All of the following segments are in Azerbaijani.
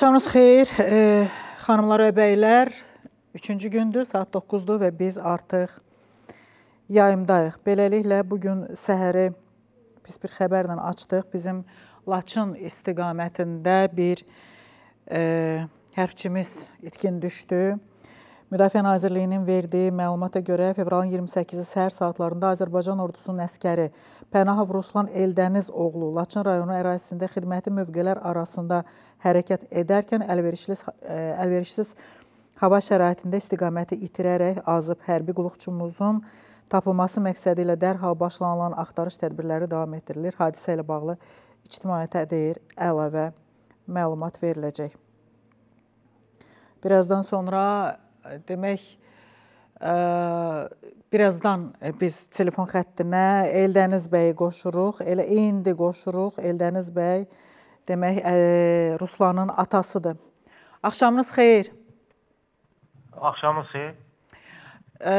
Axşamınız xeyir, e, xanımlar və bəylər. Üçüncü gündür, saat 9-dur və biz artıq yayımdayıq. Beləliklə bu gün səhəri pis bir xəbərlə açdıq. Bizim Laçın istiqamətində bir e, hərbçimiz itkin düşdü. Müdafiə Nazirliyinin verdiyi məlumata görə fevralın 28-i səhər saatlarında Azərbaycan ordusunun əskəri Pənahov Ruslan Eldəniz oğlu Laçın rayonu ərazisində xidməti mövqelər arasında hərəkət edərkən əlverişsiz əlverişsiz hava şəraitində istiqaməti itirərək azıb hərbi qulluqçumuzun tapılması məqsədi ilə dərhal başlanılan axtarış tədbirləri davam etdirilir. Hadisə ilə bağlı ictimaiyyətə deyir əlavə məlumat veriləcək. Birazdan sonra demək ə, birazdan biz telefon xəttinə Eldəniz bəyi qoşuruq. Elə indi qoşuruq. Eldəniz bəy demək ə, Ruslanın atasıdır. Axşamınız xeyir. Axşamınız xeyir. Ə,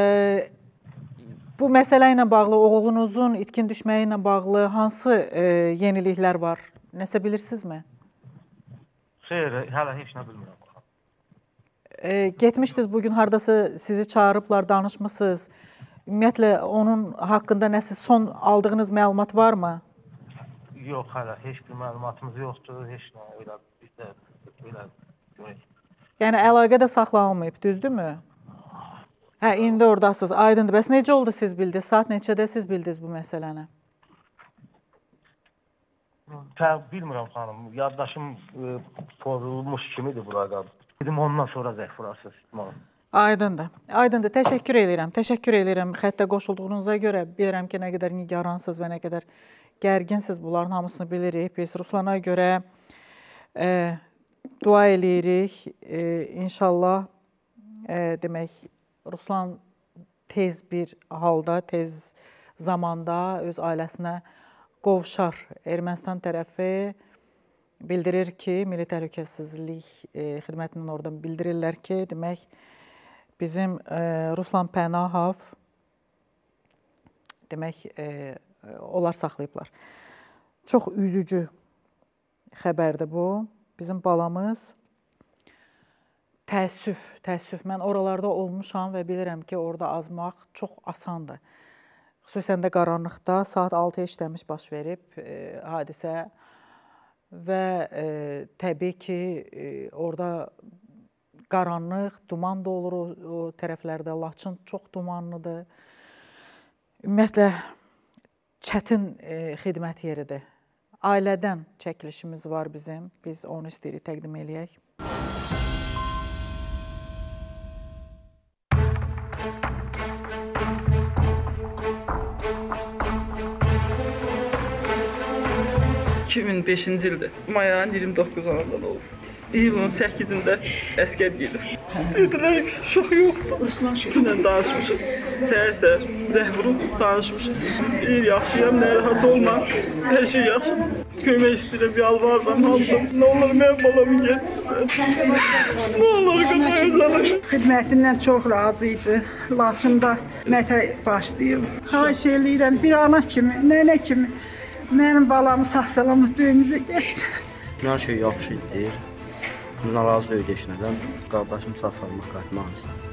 bu məsələ ilə bağlı oğlunuzun itkin düşməyi ilə bağlı hansı ə, yeniliklər var? Nəsə bilirsinizmi? Xeyr, hələ heç nə bilmirəm. E, getmişdiniz bu gün hardasa sizi çağırıblar, danışmısınız. Ümumiyyətlə onun haqqında nəsə son aldığınız məlumat varmı? Yox, hələ heç bir məlumatımız yoxdur, heç nə elə bizdə belə görək. Yəni əlaqə də saxlanılmayıb, düzdürmü? Hə, indi ordasınız. Aydındır. Bəs necə oldu siz bildiniz? Saat neçədə siz bildiniz bu məsələni? Tə bilmirəm xanım. Yaddaşım e, pozulmuş kimidir bura qalıb. Dedim ondan sonra zəng vurasınız. Aydındır. Aydındır. Təşəkkür edirəm. Təşəkkür edirəm xəttə qoşulduğunuza görə. Bilirəm ki, nə qədər nigaransınız və nə qədər gərginsiniz. Bunların hamısını bilirik. Biz Ruslana görə e, dua eləyirik. E, inşallah e, demək Ruslan tez bir halda, tez zamanda öz ailəsinə qovuşar. Ermənistan tərəfi bildirir ki, Milli Təhlükəsizlik e, xidmətinin oradan bildirirlər ki, demək bizim e, Ruslan Pənahov demək e, onlar saxlayıblar. Çox üzücü xəbərdir bu. Bizim balamız təəssüf, təəssüf. Mən oralarda olmuşam və bilirəm ki, orada azmaq çox asandır. Xüsusən də qaranlıqda saat 6-ya işləmiş baş verib e, hadisə və e, təbii ki, e, orada qaranlıq, duman da olur o, o tərəflərdə. Laçın çox dumanlıdır. Ümumiyyətlə çətin e, xidmət yeridir. Ailədən çəkilişimiz var bizim. Biz onu istəyirik təqdim eləyək. 2005-ci ildə mayın 29-unda olub. İyulun 8-də əskər gedib. Dedilər ki, şox yoxdur. Ruslan şəkillə danışmışıq. Səhər-səhər zəh vurub danışmışıq. İyi, yaxşıyam, narahat olma. Hər şey yaxşıdır. Kömək istəyirəm, yalvarıram hamıdan. Nə olur mənim balamı getsin. Nə olur qımayacaq. Xidmətindən çox razı idi. Laçında mətə başlayıb. Xahiş eləyirəm bir ana kimi, nənə kimi Mənim balamı sağ-salamat böyümüzə getsin. Hər şey yaxşı idi. Narazı deyil heç nədən. Qardaşım sağ-salamat qayıtmaq istəyir.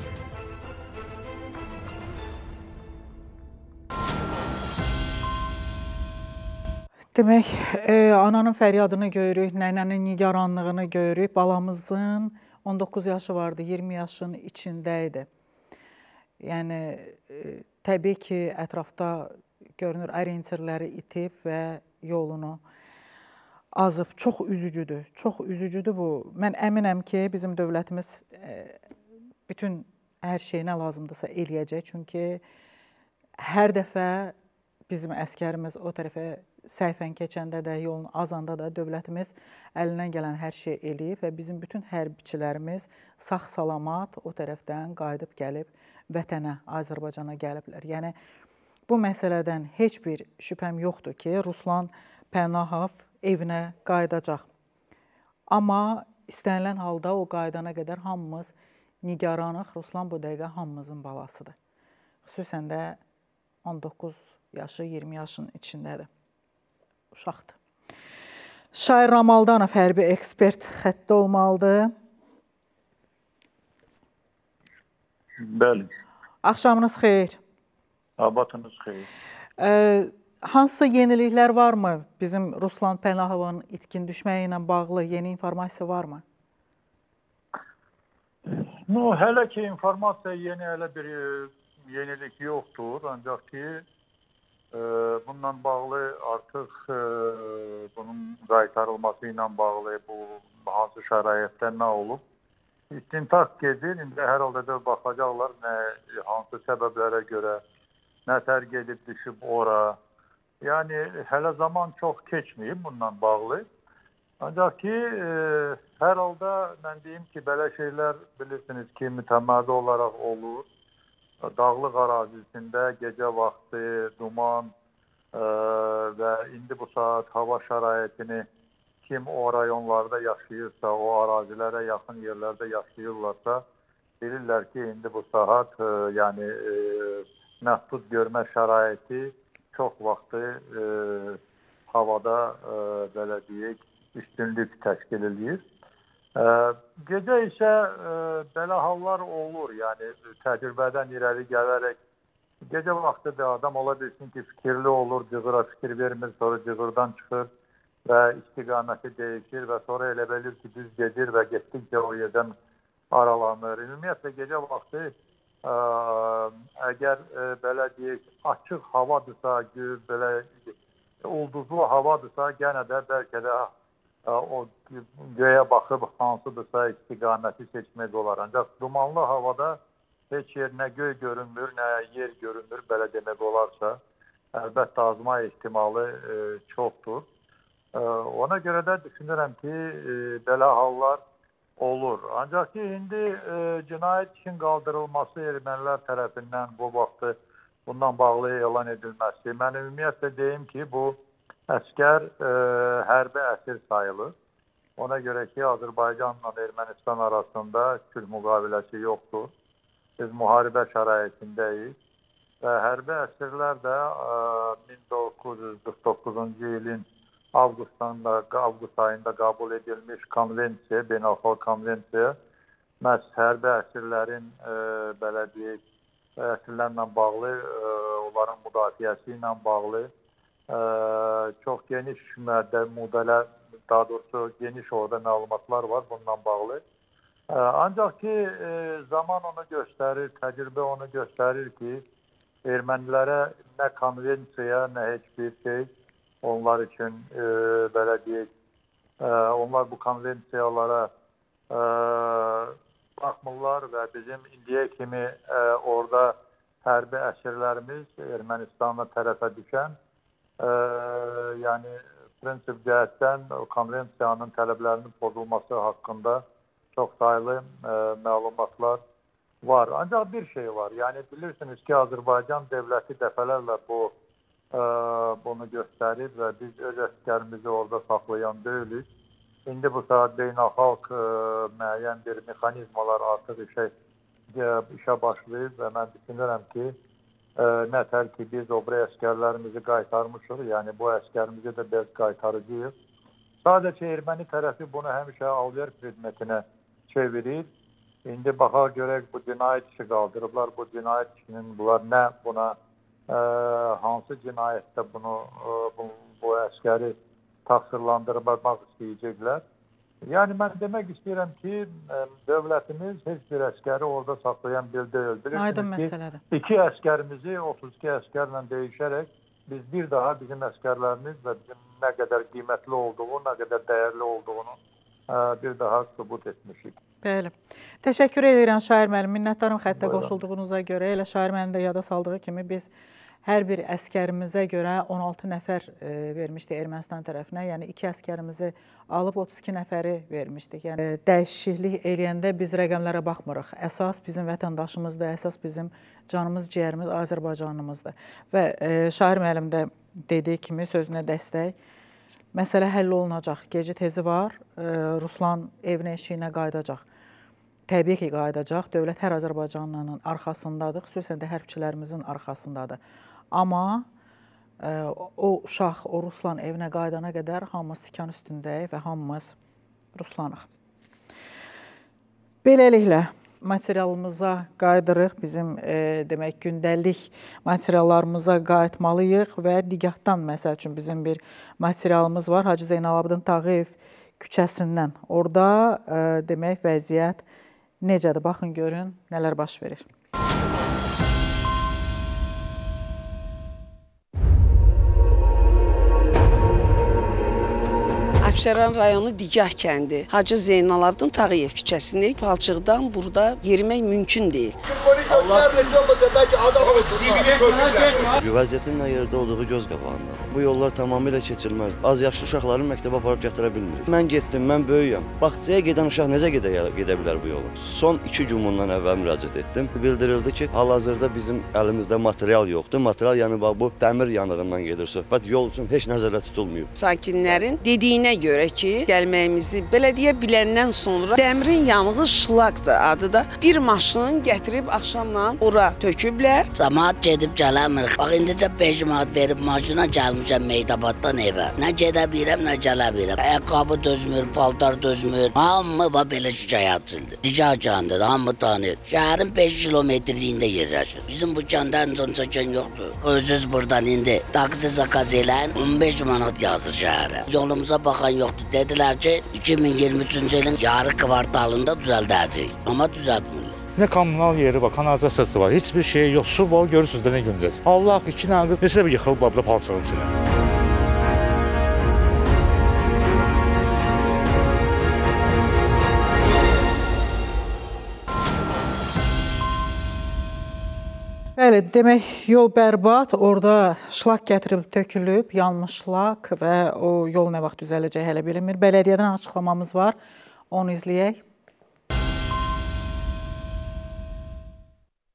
Demək, e, ananın fəryadını görürük, nənənin nigaranlığını görürük. Balamızın 19 yaşı vardı, 20 yaşın içində idi. Yəni e, təbii ki, ətrafda görünür orientirləri itib və yolunu azıb. Çox üzücüdür. Çox üzücüdür bu. Mən əminəm ki, bizim dövlətimiz e, bütün hər şey nə lazımdırsa eləyəcək. Çünki hər dəfə bizim əskərimiz o tərəfə səhvən keçəndə də, yolun azanda da dövlətimiz əlindən gələn hər şey eləyib və bizim bütün hərbiçilərimiz sağ-salamat o tərəfdən qayıdıb gəlib vətənə, Azərbaycana gəliblər. Yəni Bu məsələdən heç bir şübhəm yoxdur ki, Ruslan Pənahov evinə qayıdacaq. Amma istənilən halda o qayıdana qədər hamımız nigaranıq. Ruslan bu dəqiqə hamımızın balasıdır. Xüsusən də 19 yaşı, 20 yaşın içindədir. Uşaqdır. Şair Ramaldanov hərbi ekspert xəttdə olmalıdır. Bəli. Axşamınız xeyir. Abatınız xeyir. Ə, hansısa yeniliklər varmı? Bizim Ruslan Pənahovun itkin düşməyi ilə bağlı yeni informasiya varmı? No, hələ ki informasiya yeni hələ bir e, yenilik yoxdur, ancaq ki e, bununla bağlı artıq e, bunun qaytarılması ilə bağlı bu hansı şəraitdə nə olub istintaq gedir. İndi hər halda da baxacaqlar nə hansı səbəblərə görə nə tərk edib düşüb ora. Yəni hələ zaman çox keçməyib bununla bağlı. Ancaq ki, e, hər halda mən deyim ki, belə şeylər bilirsiniz ki, mütəmadi olaraq olur. Dağlıq ərazisində gecə vaxtı duman e, və indi bu saat hava şəraitini kim o rayonlarda yaşayırsa, o ərazilərə yaxın yerlərdə yaşayırlarsa, bilirlər ki, indi bu saat e, yəni e, məhdud görmə şəraiti çox vaxtı e, havada e, belə deyək üstünlük təşkil eləyir. E, gecə isə e, belə hallar olur, yəni təcrübədən irəli gələrək gecə vaxtı da adam ola bilsin ki, fikirli olur, cığıra fikir vermir, sonra cığırdan çıxır və istiqaməti dəyişir və sonra elə bilir ki, düz gedir və getdikcə o yerdən aralanır. Ümumiyyətlə gecə vaxtı əgər ə, belə deyək, açıq havadırsa, belə ulduzlu havadırsa, yenə də bəlkə də ə, o göyə baxıb hansıdırsa istiqaməti seçmək olar. Ancaq dumanlı havada heç yer nə göy görünmür, nə yer görünmür, belə demək olarsa, əlbəttə azma ehtimalı ə, çoxdur. Ə, ona görə də düşünürəm ki, ə, belə hallar olur. Ancaq ki, indi ə, cinayət işin qaldırılması ermənilər tərəfindən bu vaxtı bundan bağlı elan edilməsi, mən ümumiyyətlə deyim ki, bu əskər ə, hərbi əsir sayılır. Ona görə ki, Azərbaycanla Ermənistan arasında sülh müqaviləsi yoxdur. Biz müharibə şəraitindəyik və hərbi əsirlər də ə, 1949-cu ilin avqustunda, avqust ayında qəbul edilmiş konvensiya, beynəlxalq konvensiya məhz hərbi əsirlərin ə, belə deyək, əsirlərlə bağlı, ə, onların müdafiəsi ilə bağlı ə, çox geniş müəddə müdələ, daha doğrusu geniş orada məlumatlar var bununla bağlı. Ə, ancaq ki, ə, zaman onu göstərir, təcrübə onu göstərir ki, ermənilərə nə konvensiya, nə heç bir şey onlar üçün e, belə deyək, e, onlar bu konvensiyalara e, baxmırlar və bizim indiyə kimi e, orada hərbi əsirlərimiz Ermənistanla tərəfə düşən, e, yəni prinsip cəhətdən konvensiyanın tələblərinin pozulması haqqında çox saylı e, məlumatlar var. Ancaq bir şey var. Yəni bilirsiniz ki, Azərbaycan dövləti dəfələrlə bu ə, bunu göstərir və biz öz əsgərimizi orada saxlayan deyilik. İndi bu saat beynəlxalq ə, müəyyən bir mexanizmalar artıq işə işə başlayıb və mən düşünürəm ki, ə, nətər ki biz o biri əsgərlərimizi qaytarmışıq, yəni bu əsgərimizi də biz qaytaracağıq. Sadəcə erməni tərəfi bunu həmişə alver predmetinə çevirir. İndi baxaq görək bu cinayət işi qaldırıblar. Bu cinayət işinin bunlar nə buna hansı cinayətdə bunu bu, bu əskəri təqsirlandırmaq istəyəcəklər. Yəni mən demək istəyirəm ki, dövlətimiz heç bir əskəri orada saxlayan bil deyil. Aydın məsələdir. İki əskərimizi 32 əskərlə dəyişərək biz bir daha bizim əskərlərimiz və bizim nə qədər qiymətli olduğu, nə qədər dəyərli olduğunu bir daha sübut etmişik. Bəli. Təşəkkür edirəm şair müəllim. Minnətdaram xəttə qoşulduğunuza görə. Elə şair müəllim də yada saldığı kimi biz hər bir əskərimizə görə 16 nəfər e, vermişdi Ermənistan tərəfinə. Yəni 2 əskərimizi alıb 32 nəfəri vermişdik. Yəni e, dəyişiklik eləyəndə biz rəqəmlərə baxmırıq. Əsas bizim vətəndaşımızdır, əsas bizim canımız, ciyərimiz Azərbaycanımızdır. Və e, şair müəllim də dediyi kimi sözünə dəstək məsələ həll olunacaq. Gecə tezi var. Ruslan evinə eşiyinə qayıdacaq. Təbii ki, qayıdacaq. Dövlət hər Azərbaycanlının arxasındadır, xüsusən də hərbçilərimizin arxasındadır. Amma Ə, o uşaq, o Ruslan evinə qayıdana qədər hamımız tikan üstündəyik və hamımız Ruslanıq. Beləliklə materialımıza qayıdırıq. Bizim e, demək gündəlik materiallarımıza qayıtmalıyıq və digahdan məsəl üçün bizim bir materialımız var. Hacı Zeynalabdin Tağıyev küçəsindən. Orda e, demək vəziyyət necədir? Baxın görün nələr baş verir. Abşeron rayonu Digah kəndi, Hacı Zeynalabdin Tağıyev küçəsində palçıqdan burada yerimək mümkün deyil. Vəziyyətin nə yerdə olduğu göz qabağında. Bu yollar tamamilə keçilməzdir. Az yaşlı uşaqları məktəbə aparıb gətirə bilmirik. Mən getdim, mən böyüyəm. Bağçaya gedən uşaq necə gedə, gedə bilər bu yolu? Son 2 gün bundan əvvəl müraciət etdim. Bildirildi ki, hal-hazırda bizim əlimizdə material yoxdur. Material yəni bax bu dəmir yanığından gedir söhbət. Yol üçün heç nəzərdə tutulmayıb. Sakinlərin dediyinə görə ki, gəlməyimizi belediyə biləndən sonra dəmirin yanığı şlaqdır adı da. Bir maşın gətirib axşamla ora töküblər. Cəmaət gedib gəlmir. Bax indicə 5 manat verib maşına gəlmişəm Meydabaddan evə. Nə gedə bilirəm, nə gələ bilirəm. Ayaqqabı dözmür, paltar dözmür. Hamı va belə şikayətçidir. Digər kəndidir, hamı tanıyır. Şəhərin 5 kilometrliyində yerləşir. Bizim bu kəndə əncam çəkən yoxdur. Özünüz buradan indi taksi zakaz elən 15 manat yazır şəhərə. Yolumuza baxan yoxdur. Dedilər ki, 2023-cü ilin yarı kvartalında düzəldəcək. Amma düzəltmirlər. Nə kommunal yeri var, kanalizasiyası var, heç bir şey yox. Su var, görürsünüz də nə gündədir. Allah iki qız neçə bir yıxılıb burada palçığın içinə. Bəli, demək yol bərbad, orada şlaq gətirib tökülüb, yanmış şlaq və o yol nə vaxt düzələcək hələ bilinmir. Bələdiyyədən açıqlamamız var. Onu izləyək.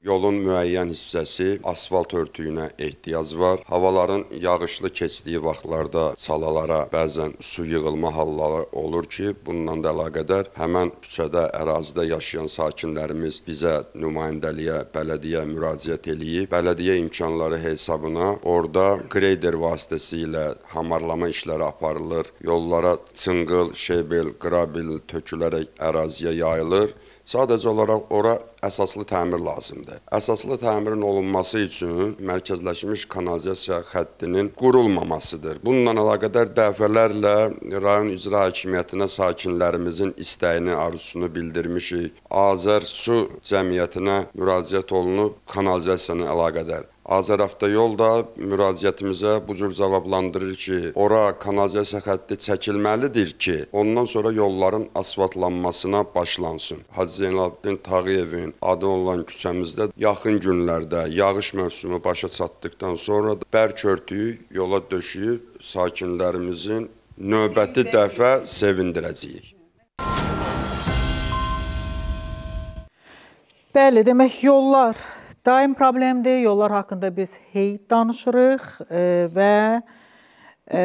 Yolun müəyyən hissəsi asfalt örtüyünə ehtiyac var. Havaların yağışlı keçdiyi vaxtlarda salalara bəzən su yığılma halları olur ki, bununla da əlaqədar həmən küçədə, ərazidə yaşayan sakinlərimiz bizə nümayəndəliyə, bələdiyyə müraciət eləyib. Bələdiyyə imkanları hesabına orada qreyder vasitəsilə hamarlama işləri aparılır. Yollara çınqıl, şebel, qrabil tökülərək əraziyə yayılır. Sadəcə olaraq ora əsaslı təmir lazımdır. Əsaslı təmirin olunması üçün mərkəzləşmiş kanalizasiya xəttinin qurulmamasıdır. Bununla əlaqədar dəfələrlə rayon icra hakimiyyətinə sakinlərimizin istəyini, arzusunu bildirmişik. Azər Su Cəmiyyətinə müraciət olunub kanalizasiyanın əlaqədar. Azəravtoyol da müraciətimizə bu cür cavablandırır ki, ora kanalizasiya xətti çəkilməlidir ki, ondan sonra yolların asfaltlanmasına başlansın. Hacı Zeynalabdin Tağıyevin adı olan küçəmizdə yaxın günlərdə yağış mövsümü başa çatdıqdan sonra bərk örtüyü yola döşüyüb sakinlərimizin növbəti dəfə sevindirəcəyik. Bəli, demək yollar daim problemdir. Yollar haqqında biz hey danışırıq e, və e,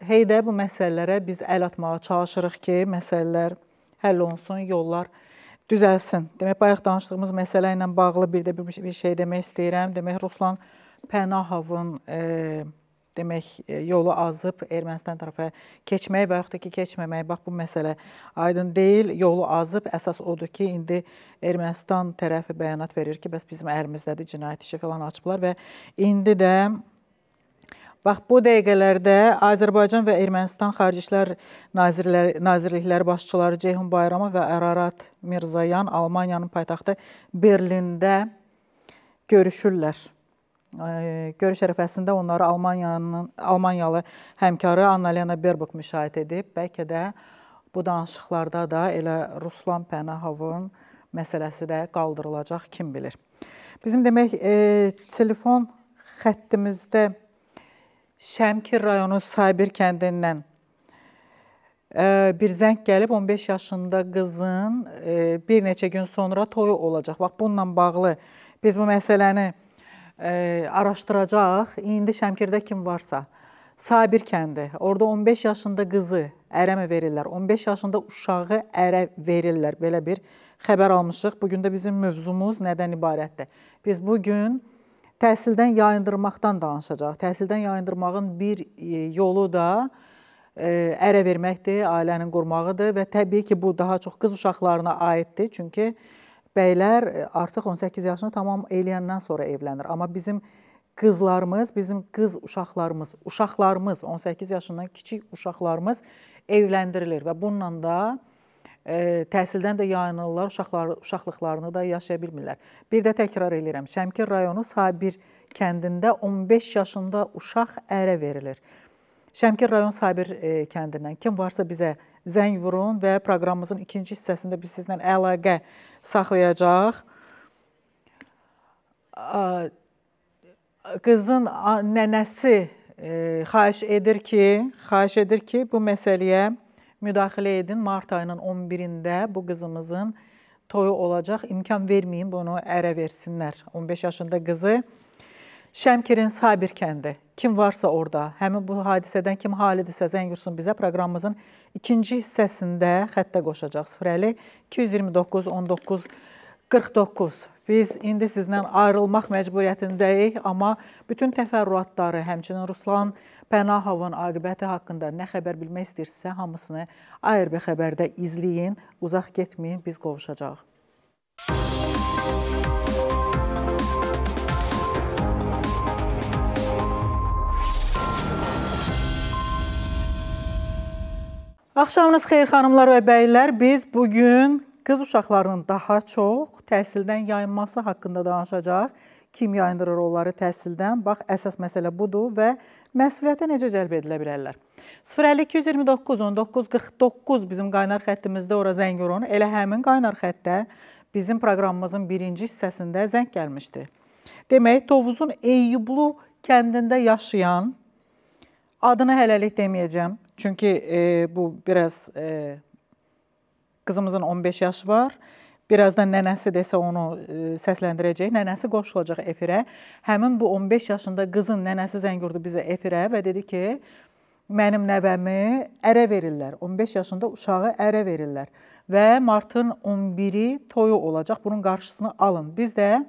hey də bu məsələlərə biz əl atmağa çalışırıq ki, məsələlər həll olunsun, yollar düzəlsin. Demək bayaq danışdığımız məsələ ilə bağlı bir də bir şey demək istəyirəm. Demək Ruslan Pənahovun e, demək yolu azıb Ermənistan tərəfə keçmək və yaxud da ki, keçməmək. Bax bu məsələ aydın deyil. Yolu azıb. Əsas odur ki, indi Ermənistan tərəfi bəyanat verir ki, bəs bizim əlimizdədir cinayət işi falan açıblar və indi də Bax bu dəqiqələrdə Azərbaycan və Ermənistan Xarici İşlər Nazirləri Nazirlikləri başçıları Ceyhun Bayramov və Ararat Mirzayan Almaniyanın paytaxtı Berlində görüşürlər. Görüş ərəfəsində onları Almaniyanın Almaniyalı həmkarı Annalena Berbuk müşahidə edib. Bəlkə də bu danışıqlarda da elə Ruslan Pənahovun məsələsi də qaldırılacaq, kim bilir. Bizim demək e, telefon xəttimizdə Şəmkir rayonu Sabir kəndindən e, bir zəng gəlib 15 yaşında qızın e, bir neçə gün sonra toyu olacaq. Bax bununla bağlı biz bu məsələni araşdıracaq. İndi Şəmkirdə kim varsa, Sabir kəndi, orada 15 yaşında qızı ərəmə verirlər. 15 yaşında uşağı ərə verirlər. Belə bir xəbər almışıq. Bu gün də bizim mövzumuz nədən ibarətdir? Biz bu gün təhsildən yayındırmaqdan danışacaq. Təhsildən yayındırmağın bir e, yolu da e, ərə verməkdir, ailənin qurmağıdır və təbii ki, bu daha çox qız uşaqlarına aiddir. Çünki bəylər e, artıq 18 yaşını tamam eləyəndən sonra evlənir. Amma bizim qızlarımız, bizim qız uşaqlarımız, uşaqlarımız 18 yaşından kiçik uşaqlarımız evləndirilir və bununla da e, təhsildən də yayınırlar, uşaqlar uşaqlıqlarını da yaşaya bilmirlər. Bir də təkrar eləyirəm. Şəmkir rayonu Sabir kəndində 15 yaşında uşaq ərə verilir. Şəmkir rayon Sabir e, kəndindən kim varsa bizə zəng vurun və proqramımızın ikinci hissəsində biz sizlə əlaqə saxlayacağıq. Qızın nənəsi e, xahiş edir ki, xahiş edir ki, bu məsələyə müdaxilə edin. Mart ayının 11-də bu qızımızın toyu olacaq. İmkan verməyin bunu ərə versinlər. 15 yaşında qızı Şəmkirin Sabir kəndi. Kim varsa orada, həmin bu hadisədən kim halidirsə zəng vursun bizə. Proqramımızın ikinci hissəsində xəttə qoşacaq. 050 229 19 49. Biz indi sizlə ayrılmaq məcburiyyətindəyik, amma bütün təfərrüatları, həmçinin Ruslan Pənahovun aqibəti haqqında nə xəbər bilmək istəyirsinizsə, hamısını ARB xəbərdə izləyin. Uzaq getməyin, biz qovuşacağıq. Axşamınız xeyir xanımlar və bəylər. Biz bu gün qız uşaqlarının daha çox təhsildən yayınması haqqında danışacağıq. Kim yayındırır onları təhsildən? Bax, əsas məsələ budur və məsuliyyətə necə cəlb edilə bilərlər? 05229 1949 bizim qaynar xəttimizdə ora zəng vurun. Elə həmin qaynar xəttə bizim proqramımızın birinci hissəsində zəng gəlmişdi. Demək, Tovuzun Eyyublu kəndində yaşayan adını hələlik deməyəcəm Çünki e, bu biraz e, qızımızın 15 yaşı var. Birazdan nənəsi desə onu e, səsləndirəcək. Nənəsi qoşulacaq efirə. Həmin bu 15 yaşında qızın nənəsi zəng vurdu bizə efirə və dedi ki, mənim nəvəmi ərə verirlər. 15 yaşında uşağı ərə verirlər və martın 11-i toyu olacaq. Bunun qarşısını alın. Biz də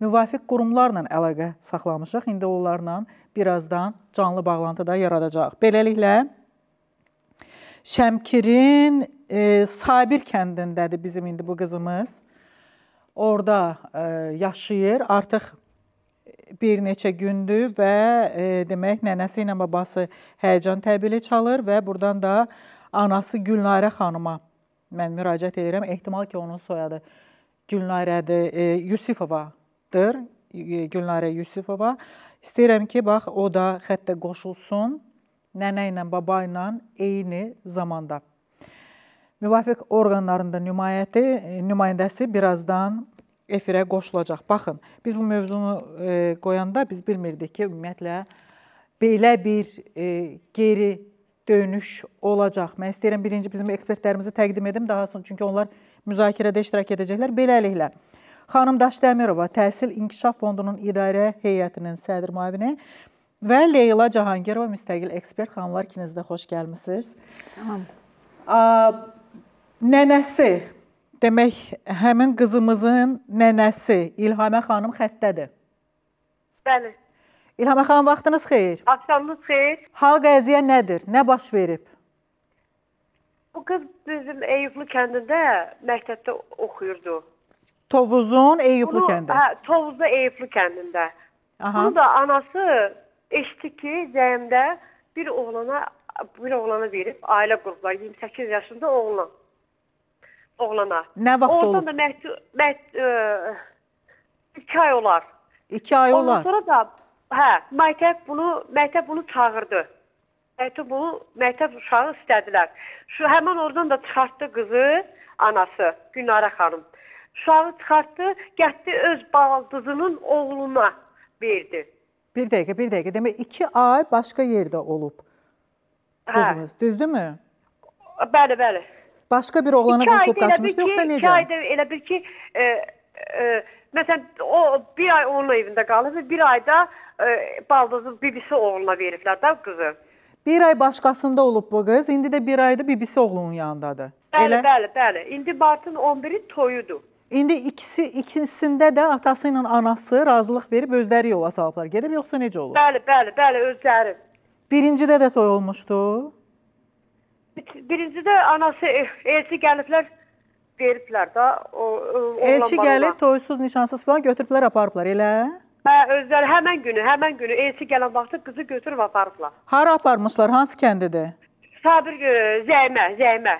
müvafiq qurumlarla əlaqə saxlamışıq. İndi onlarla birazdan canlı bağlantıda yaradacağıq. Beləliklə Şəmkirin e, Sabir kəndindədir bizim indi bu qızımız. Orda e, yaşayır. Artıq bir neçə gündür və e, demək nənəsi ilə babası həyəcan təbili çalır və burdan da anası Gülnarə xanıma mən müraciət edirəm. Ehtimal ki, onun soyadı Gülnarədir, e, Yusifovadır. Gülnarə Yusifova. İstəyirəm ki, bax o da xəttə qoşulsun nənə ilə, baba ilə eyni zamanda. Müvafiq orqanlarında nümayəti, nümayəndəsi birazdan efirə qoşulacaq. Baxın, biz bu mövzunu e, qoyanda biz bilmirdik ki, ümumiyyətlə belə bir e, geri dönüş olacaq. Mən istəyirəm birinci bizim ekspertlərimizi təqdim edim, daha sonra çünki onlar müzakirədə iştirak edəcəklər. Beləliklə, xanım Daşdəmirova Təhsil İnkişaf Fondunun İdarə Heyətinin sədr müavini Və Leyla Cahangirova müstəqil ekspert xanımlar ikiniz də xoş gəlmisiniz. Salam. Nənəsi demək həmin qızımızın nənəsi İlhamə xanım xəttədir. Bəli. İlhamə xanım vaxtınız xeyir. Axşamınız xeyir. Hal qəziyə nədir? Nə baş verib? Bu qız bizim Eyüplü kəndində məktəbdə oxuyurdu. Tovuzun Eyüplü kəndi. Hə, Tovuzda Eyüplü kəndində. Aha. Bunu da anası eşitdi ki, Zəyimdə bir oğlana bir oğlana verib, ailə qurublar 28 yaşında oğlan. Oğlana. Nə vaxt Oradan olub? Oradan da məktub mət, 2 ay olar. 2 ay olar. Ondan sonra da hə, məktəb bunu məktəb bunu çağırdı. Məktəb bunu məktəb uşağı istədilər. Şu həmin oradan da çıxartdı qızı, anası Günara xanım. Uşağı çıxartdı, getdi öz baldızının oğluna verdi. Bir dəqiqə, bir dəqiqə. Demək 2 ay başqa yerdə olub qızımız, hə. düzdürmü? Bəli, bəli. Başqa bir oğlana qoşulub qaçmışdı, yoxsa necə? 2 ayda elə bir ki, e, e, məsələn, o bir ay onun evində qalıb, bir ayda e, baldızın bibisi oğluna veriblər də qızı. Bir ay başqasında olub bu qız, indi də bir ayda bibisi oğlunun yanındadır. Bəli, elə? bəli, bəli. İndi martın 11-i toyudur. İndi ikisi ikisində də atası ilə anası razılıq verib özləri yola salıblar. Gedib yoxsa necə olur? Bəli, bəli, bəli, özləri. Birincidə də toy olmuşdu. Birincidə anası e, elçi gəliblər, veriblər də o, o Elçi gəlib toysuz, nişansız falan götürüblər, aparıblar, elə? Hə, özləri həmən günü, həmən günü elçi gələn vaxtı qızı götürüb aparıblar. Hara aparmışlar? Hansı kəndidir? Sabir e, Zəymə, Zəymə.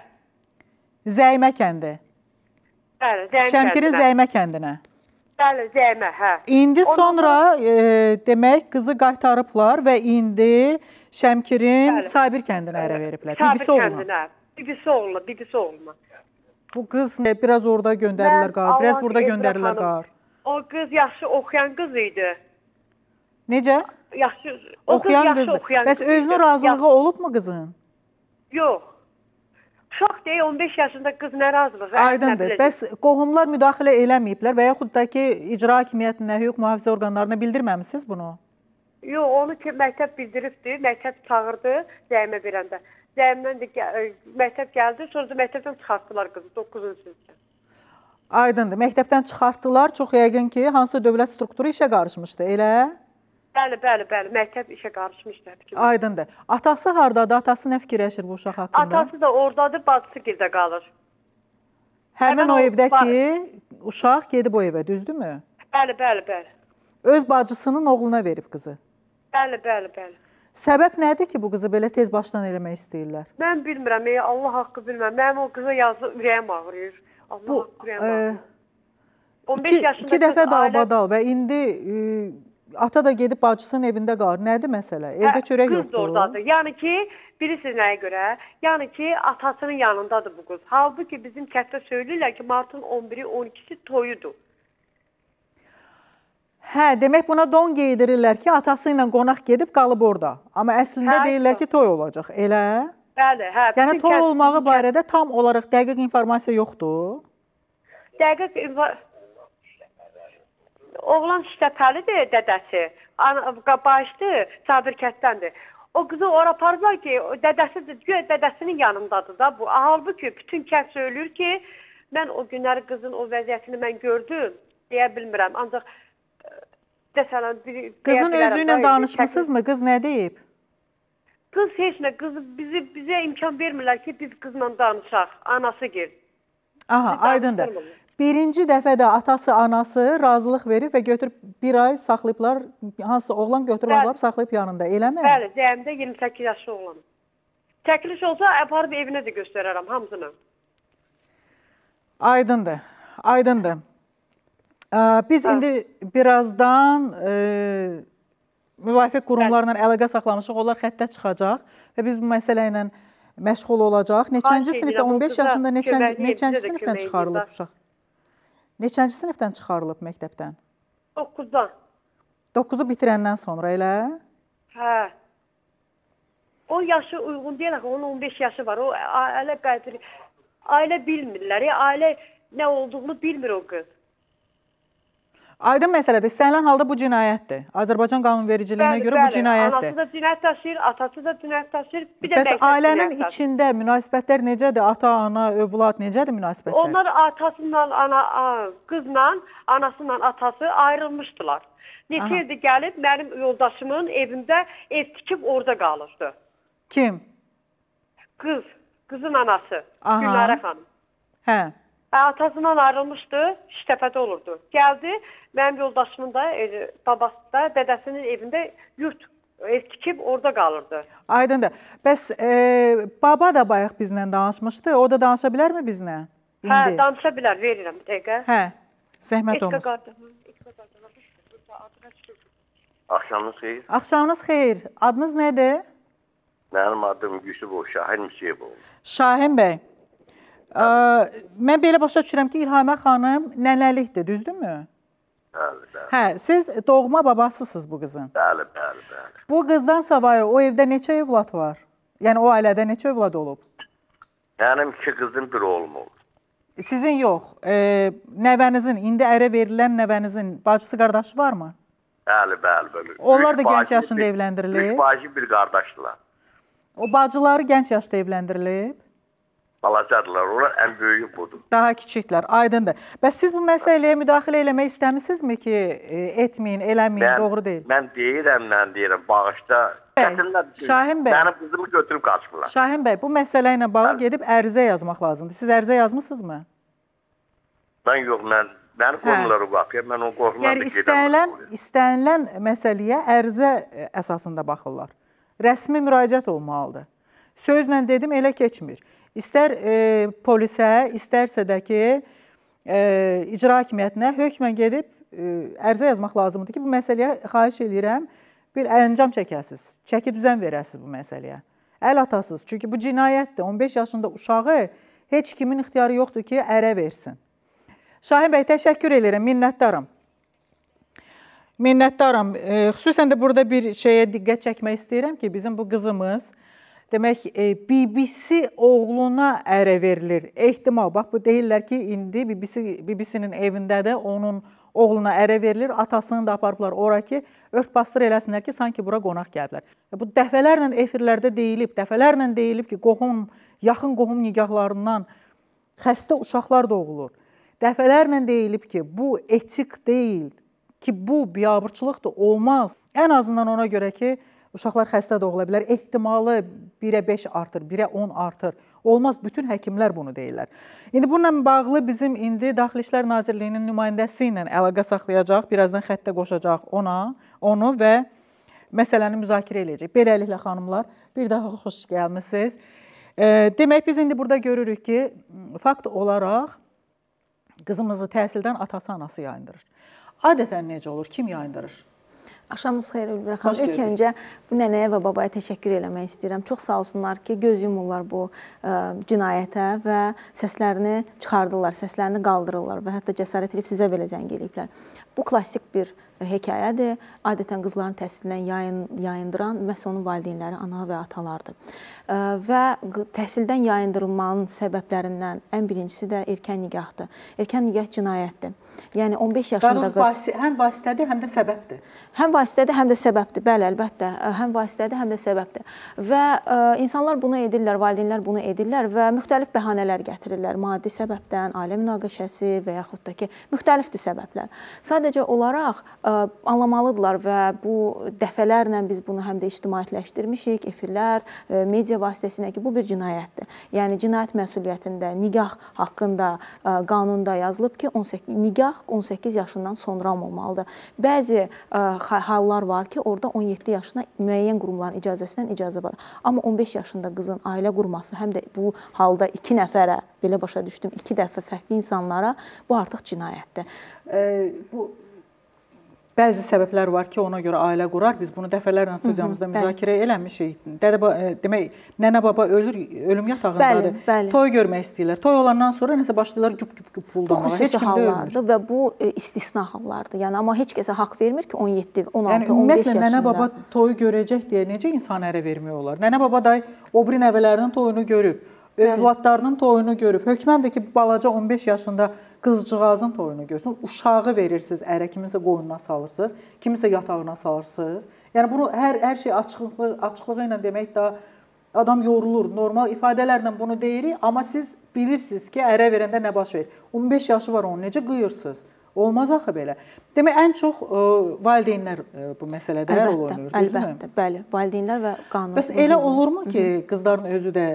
Zəymə kəndi. Bəli, Zəymə. Şəmkirin kəndinə. Zəymə kəndinə. Bəli, Zəymə, hə. İndi Ondan sonra e, demək qızı qaytarıblar və indi Şəmkirin Bəli. Sabir kəndinə ərə veriblər. Sabir Bibisi kəndinə. Bibisi oğluna, bibisi oğluna. Bu qız biraz orada göndərirlər qar, biraz Allah burada göndərirlər qar. O qız yaxşı oxuyan qız idi. Necə? Yaxşı, Oxuyan qızdır. oxuyan Bəs özünün razılığı olubmu qızın? Yox. Uşaq deyil, 15 yaşında qız nə razılığı? Aydındır. Bəs qohumlar müdaxilə eləməyiblər və yaxud da ki, icra hakimiyyətinə, hüquq mühafizə orqanlarına bildirməmisiniz bunu? Yox, onu ki məktəb bildiribdi, məktəb çağırdı Zəymə verəndə. Zəymdən də gəl- məktəb gəldi, sonra da məktəbdən çıxartdılar qızı 9-cu sinifdən. Aydındır. Məktəbdən çıxartdılar. Çox yəqin ki, hansısa dövlət strukturu işə qarışmışdı, elə? Bəli, bəli, bəli, məktəb işə qarışmışdı. hətta ki. Aydındır. Atası hardadır? Atası nə fikirləşir bu uşaq haqqında? Atası da ordadır, bacısı gildə qalır. Həmin həmin o evdəki uşaq gedib o evə, düzdürmü? Bəli, bəli, bəli. Öz bacısının oğluna verib qızı. Bəli, bəli, bəli. Səbəb nədir ki, bu qızı belə tez başdan eləmək istəyirlər? Mən bilmirəm, ey Allah haqqı bilmirəm. Mənim o qıza yazıq ürəyim ağrıyır. Allah Bu haqqı ürəyim e, ağrıyır. 15 iki, yaşında iki dəfə qız ailə- dalbadal və indi e, ata da gedib bacısının evində qalır. Nədir məsələ? Evdə Hə, çörək qız da yoxdur. ordadır. Yəni ki, bilirsiniz nəyə görə? Yəni ki, atasının yanındadır bu qız. Halbuki bizim kənddə söyləyirlər ki, martın 11-i, 12-si toyudur. Hə, demək buna don geydirirlər ki, atası ilə qonaq gedib qalıb orada. Amma əslində Hə, deyirlər ki, toy olacaq. Elə? Bəli, hə. Yəni toy olmağı barədə tam olaraq dəqiq informasiya yoxdur. Dəqiq infa- Oğlan işləpəlidir dədəsi. Ana başdı Sabir kətdəndir. O qızı ora apardılar ki, dədəsi də güya dədəsinin yanındadır da bu. Halbuki bütün kənd söylür ki, mən o günləri qızın o vəziyyətini mən gördüm. Deyə bilmirəm. Ancaq e, desələn bir Qızın özü ilə danışmısınızmı? Qız nə deyib? Qız heç nə, qız bizi bizə imkan vermirlər ki, biz qızla danışaq. Anası gir. Aha, aydındır. Birinci dəfədə atası, anası razılıq verib və götürüb bir ay saxlayıblar. Hansısa oğlan götürüb Bəli. aparıb saxlayıb yanında, eləmi? Bəli, cəmdə 28 yaşlı oğlanım. Çəkiliş olsa aparıb evinə də göstərərəm hamısını. Aydındır. Aydındır. Biz Hə. indi birazdan e, müvafiq qurumlarla əlaqə saxlamışıq. Onlar xəttə çıxacaq və biz bu məsələ ilə məşğul olacaq. Neçənci sinifdə edirəm, o 15 qıza yaşında neçənci neçənci də sinifdən çıxarılıb uşaq? Neçənci sinifdən çıxarılıb məktəbdən? 9-dan. 9-u bitirəndən sonra elə? Hə. O yaşı uyğun deyil axı, onun 15 yaşı var. O ailə qədri ailə bilmirlər. Ailə nə olduğunu bilmir o qız. Aydın məsələdir. İstənilən halda bu cinayətdir. Azərbaycan qanunvericiliyinə görə bu cinayətdir. Anası da cinayət daşıyır, atası da cinayət daşıyır. Bir də Bəs ailənin içində münasibətlər necədir? Ata, ana, övlad necədir münasibətlər? Onlar atasıyla, ana, qızla, anasıyla atası ayrılmışdılar. Neçə ildir gəlib mənim yoldaşımın evində ev tikib orada qalırdı. Kim? Qız, qızın anası, Aha. Gülərə xanım. Hə. Hə, Atasından ayrılmışdı, Şitəpədə olurdu. Gəldi, mənim yoldaşımın da, e, babası da dədəsinin evində yurt ev tikib orada qalırdı. Aydındır. Bəs e, baba da bayaq bizlə danışmışdı. O da danışa bilərmi bizlə? Hə, danışa bilər, verirəm bir dəqiqə. Hə. Zəhmət qardaşım. Axşamınız xeyir. Axşamınız xeyir. Adınız nədir? Mənim adım Yusufov Şahin Müseyibov. Şahin bəy. Mən belə başa düşürəm ki, İlhamə xanım nənəlikdir, düzdürmü? Bəli, bəli. Hə, siz doğma babasısınız bu qızın. Bəli, bəli, bəli. Bu qızdan savayı o evdə neçə övlad var? Yəni o ailədə neçə övlad olub? Mənim iki qızım, bir oğlum oldu. Sizin yox, e, nəvənizin, indi ərə verilən nəvənizin bacısı, qardaşı varmı? Bəli, bəli, bəli. Onlar Üç da gənc bacı, yaşında bir- evləndirilib? Üç bacı, bir qardaşdılar. O bacıları gənc yaşda evləndirilib. Balacadırlar. Onlar ən böyüyü budur. Daha kiçiklər, aydındır. Bəs siz bu məsələyə müdaxilə eləmək istəmisinizmi ki, e, etməyin, eləməyin, Mən, doğru deyil. mən deyirəm, mən deyirəm, bağışda. Gətirlər, Şahin bəy. Mənim qızımı götürüb qaçırlar. Şahin bəy, bu məsələ ilə bağlı gedib ərizə yazmaq lazımdır. Siz ərizə yazmısınızmı? Mən yox, mən məni qorxurlar o qapıya. Mən onu qorxurlar Yəni istənilən istənilən məsələyə ərizə e, əsasında baxırlar. Rəsmi müraciət olmalıdır. Sözlə dedim elə keçmir. İstər e, polisə, istərsə də ki, e, icra hakimiyyətinə hökmən gedib e, ərizə yazmaq lazımdır ki, bu məsələyə xahiş eləyirəm, bir əncam çəkəsiz, çəki düzən verəsiz bu məsələyə. Əl atasız. Çünki bu cinayətdir. 15 yaşında uşağı heç kimin ixtiyarı yoxdur ki, ərə versin. Şahin bəy, təşəkkür edirəm, minnətdaram. Minnətdaram. E, xüsusən də burada bir şeyə diqqət çəkmək istəyirəm ki, bizim bu qızımız demək e, BBC oğluna ərə verilir. Ehtimal, bax bu deyirlər ki, indi BBC BBC-nin evində də onun oğluna ərə verilir. Atasını da aparıblar ora ki, örtbasdır eləsinlər ki, sanki bura qonaq gəliblər. Bu dəfələrlə efirlərdə deyilib, dəfələrlə deyilib ki, qohum, yaxın qohum nigahlarından xəstə uşaqlar doğulur. Dəfələrlə deyilib ki, bu etik deyil, ki, bu biabırçılıqdır, olmaz. Ən azından ona görə ki, uşaqlar xəstə doğula bilər. Ehtimalı 1-ə 5 artır, 1-ə 10 artır. Olmaz, bütün həkimlər bunu deyirlər. İndi bununla bağlı bizim indi Daxili İşlər Nazirliyinin nümayəndəsi ilə əlaqə saxlayacaq, birazdan xəttə qoşacaq ona, onu və məsələni müzakirə edəcək. Beləliklə xanımlar, bir daha xoş gəlmisiniz. Demək biz indi burada görürük ki, fakt olaraq qızımızı təhsildən atası, anası yayındırır. Adətən necə olur? Kim yayındırır? Axşamınız xeyir Ülbirə xanım. İlk öncə bu nənəyə və babaya təşəkkür eləmək istəyirəm. Çox sağ olsunlar ki, göz yumurlar bu ə, cinayətə və səslərini çıxardırlar, səslərini qaldırırlar və hətta cəsarət edib sizə belə zəng eləyiblər. Bu klassik bir hekayədir. Adətən qızların təhsilindən yayın, yayındıran məhz onun valideynləri, ana və atalardır. Və təhsildən yayındırılmanın səbəblərindən ən birincisi də erkən nigahdır. Erkən nigah cinayətdir. Yəni 15 yaşında qız Vasi həm vasitədir, həm də səbəbdir. Həm vasitədir, həm də səbəbdir. Bəli, əlbəttə. Həm vasitədir, həm də səbəbdir. Və ə, insanlar bunu edirlər, valideynlər bunu edirlər və müxtəlif bəhanələr gətirirlər. Maddi səbəbdən, ailə münaqişəsi və yaxud da ki, müxtəlifdir səbəblər. Sadəcə olaraq ə, anlamalıdırlar və bu dəfələrlə biz bunu həm də ictimaiyyətləşdirmişik, efirlər, ə, media vasitəsilə ki, bu bir cinayətdir. Yəni cinayət məsuliyyətində nigah haqqında ə, qanunda yazılıb ki, 18 nigah 18 yaşından sonra olmalıdır. Bəzi hallar var ki, orada 17 yaşına müəyyən qurumların icazəsindən icazə var. Amma 15 yaşında qızın ailə qurması, həm də bu halda 2 nəfərə belə başa düşdüm, 2 dəfə fərqli insanlara bu artıq cinayətdir. Bu bəzi səbəblər var ki, ona görə ailə qurar. Biz bunu dəfələrlə studiyamızda Hı -hı, müzakirə bəli. eləmişik. Dədə e, demək, nənə baba ölür, ölüm yatağındadır. Bəli, bəli. Toy görmək istəyirlər. Toy olandan sonra nəsə başlayırlar güp-güp puldamağa. Heç kim hallardır və bu e, istisna hallardır. Yəni amma heç kəsə haqq vermir ki, 17, 16, yəni, 15 yaşında. nənə baba toyu görəcək deyə necə insan ərə vermək olar? Nənə baba day o biri nəvələrinin toyunu görüb, övladlarının toyunu görüb. Hökməndir ki, bu balaca 15 yaşında qızcığazın toyunu görsün. Uşağı verirsiniz ərə, kiminsə qoynuna salırsınız, kiminsə yatağına salırsınız. Yəni bunu hər hər şey açıqlığı açıqlığı ilə demək daha adam yorulur. Normal ifadələrlə bunu deyirik, amma siz bilirsiniz ki, ərə verəndə nə baş verir. 15 yaşı var onu necə qıyırsınız? Olmaz axı belə. Demək ən çox ə, valideynlər ə, bu məsələdə rol oynayır, düzdürmü? Əlbəttə, bəli. Valideynlər və qanun. Bəs elə olurmu ki, qızların özü də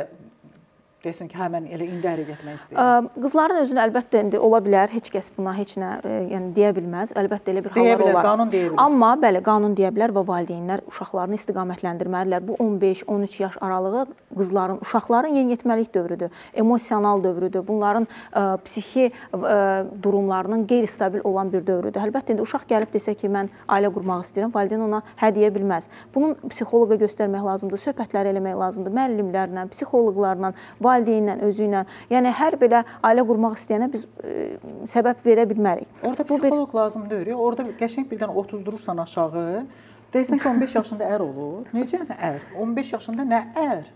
desin ki, hə mən elə indi ərə getmək istəyirəm. Qızların özünü əlbəttə indi ola bilər, heç kəs buna heç nə e, yəni deyə bilməz. Əlbəttə elə bir hallar bilər, olar. Qanun deyə bilər. Amma bəli, qanun deyə bilər və valideynlər uşaqlarını istiqamətləndirməlidirlər. Bu 15-13 yaş aralığı qızların, uşaqların yeniyetməlik dövrüdür, emosional dövrüdür. Bunların ə, psixi ə, durumlarının qeyri-stabil olan bir dövrüdür. Əlbəttə indi uşaq gəlib desə ki, mən ailə qurmaq istəyirəm, valideyn ona hə deyə bilməz. Bunun psixoloqa göstərmək lazımdır, söhbətlər eləmək lazımdır, müəllimlərlə, psixoloqlarla, valideynlə, özü ilə. Yəni hər belə ailə qurmaq istəyənə biz ə, səbəb verə bilmərik. Orda psixoloq bir... lazım deyil. Orda qəşəng bir dənə 30 durursan aşağı, deyirsən ki, 15 yaşında ər olur. Necə ər? 15 yaşında nə ər?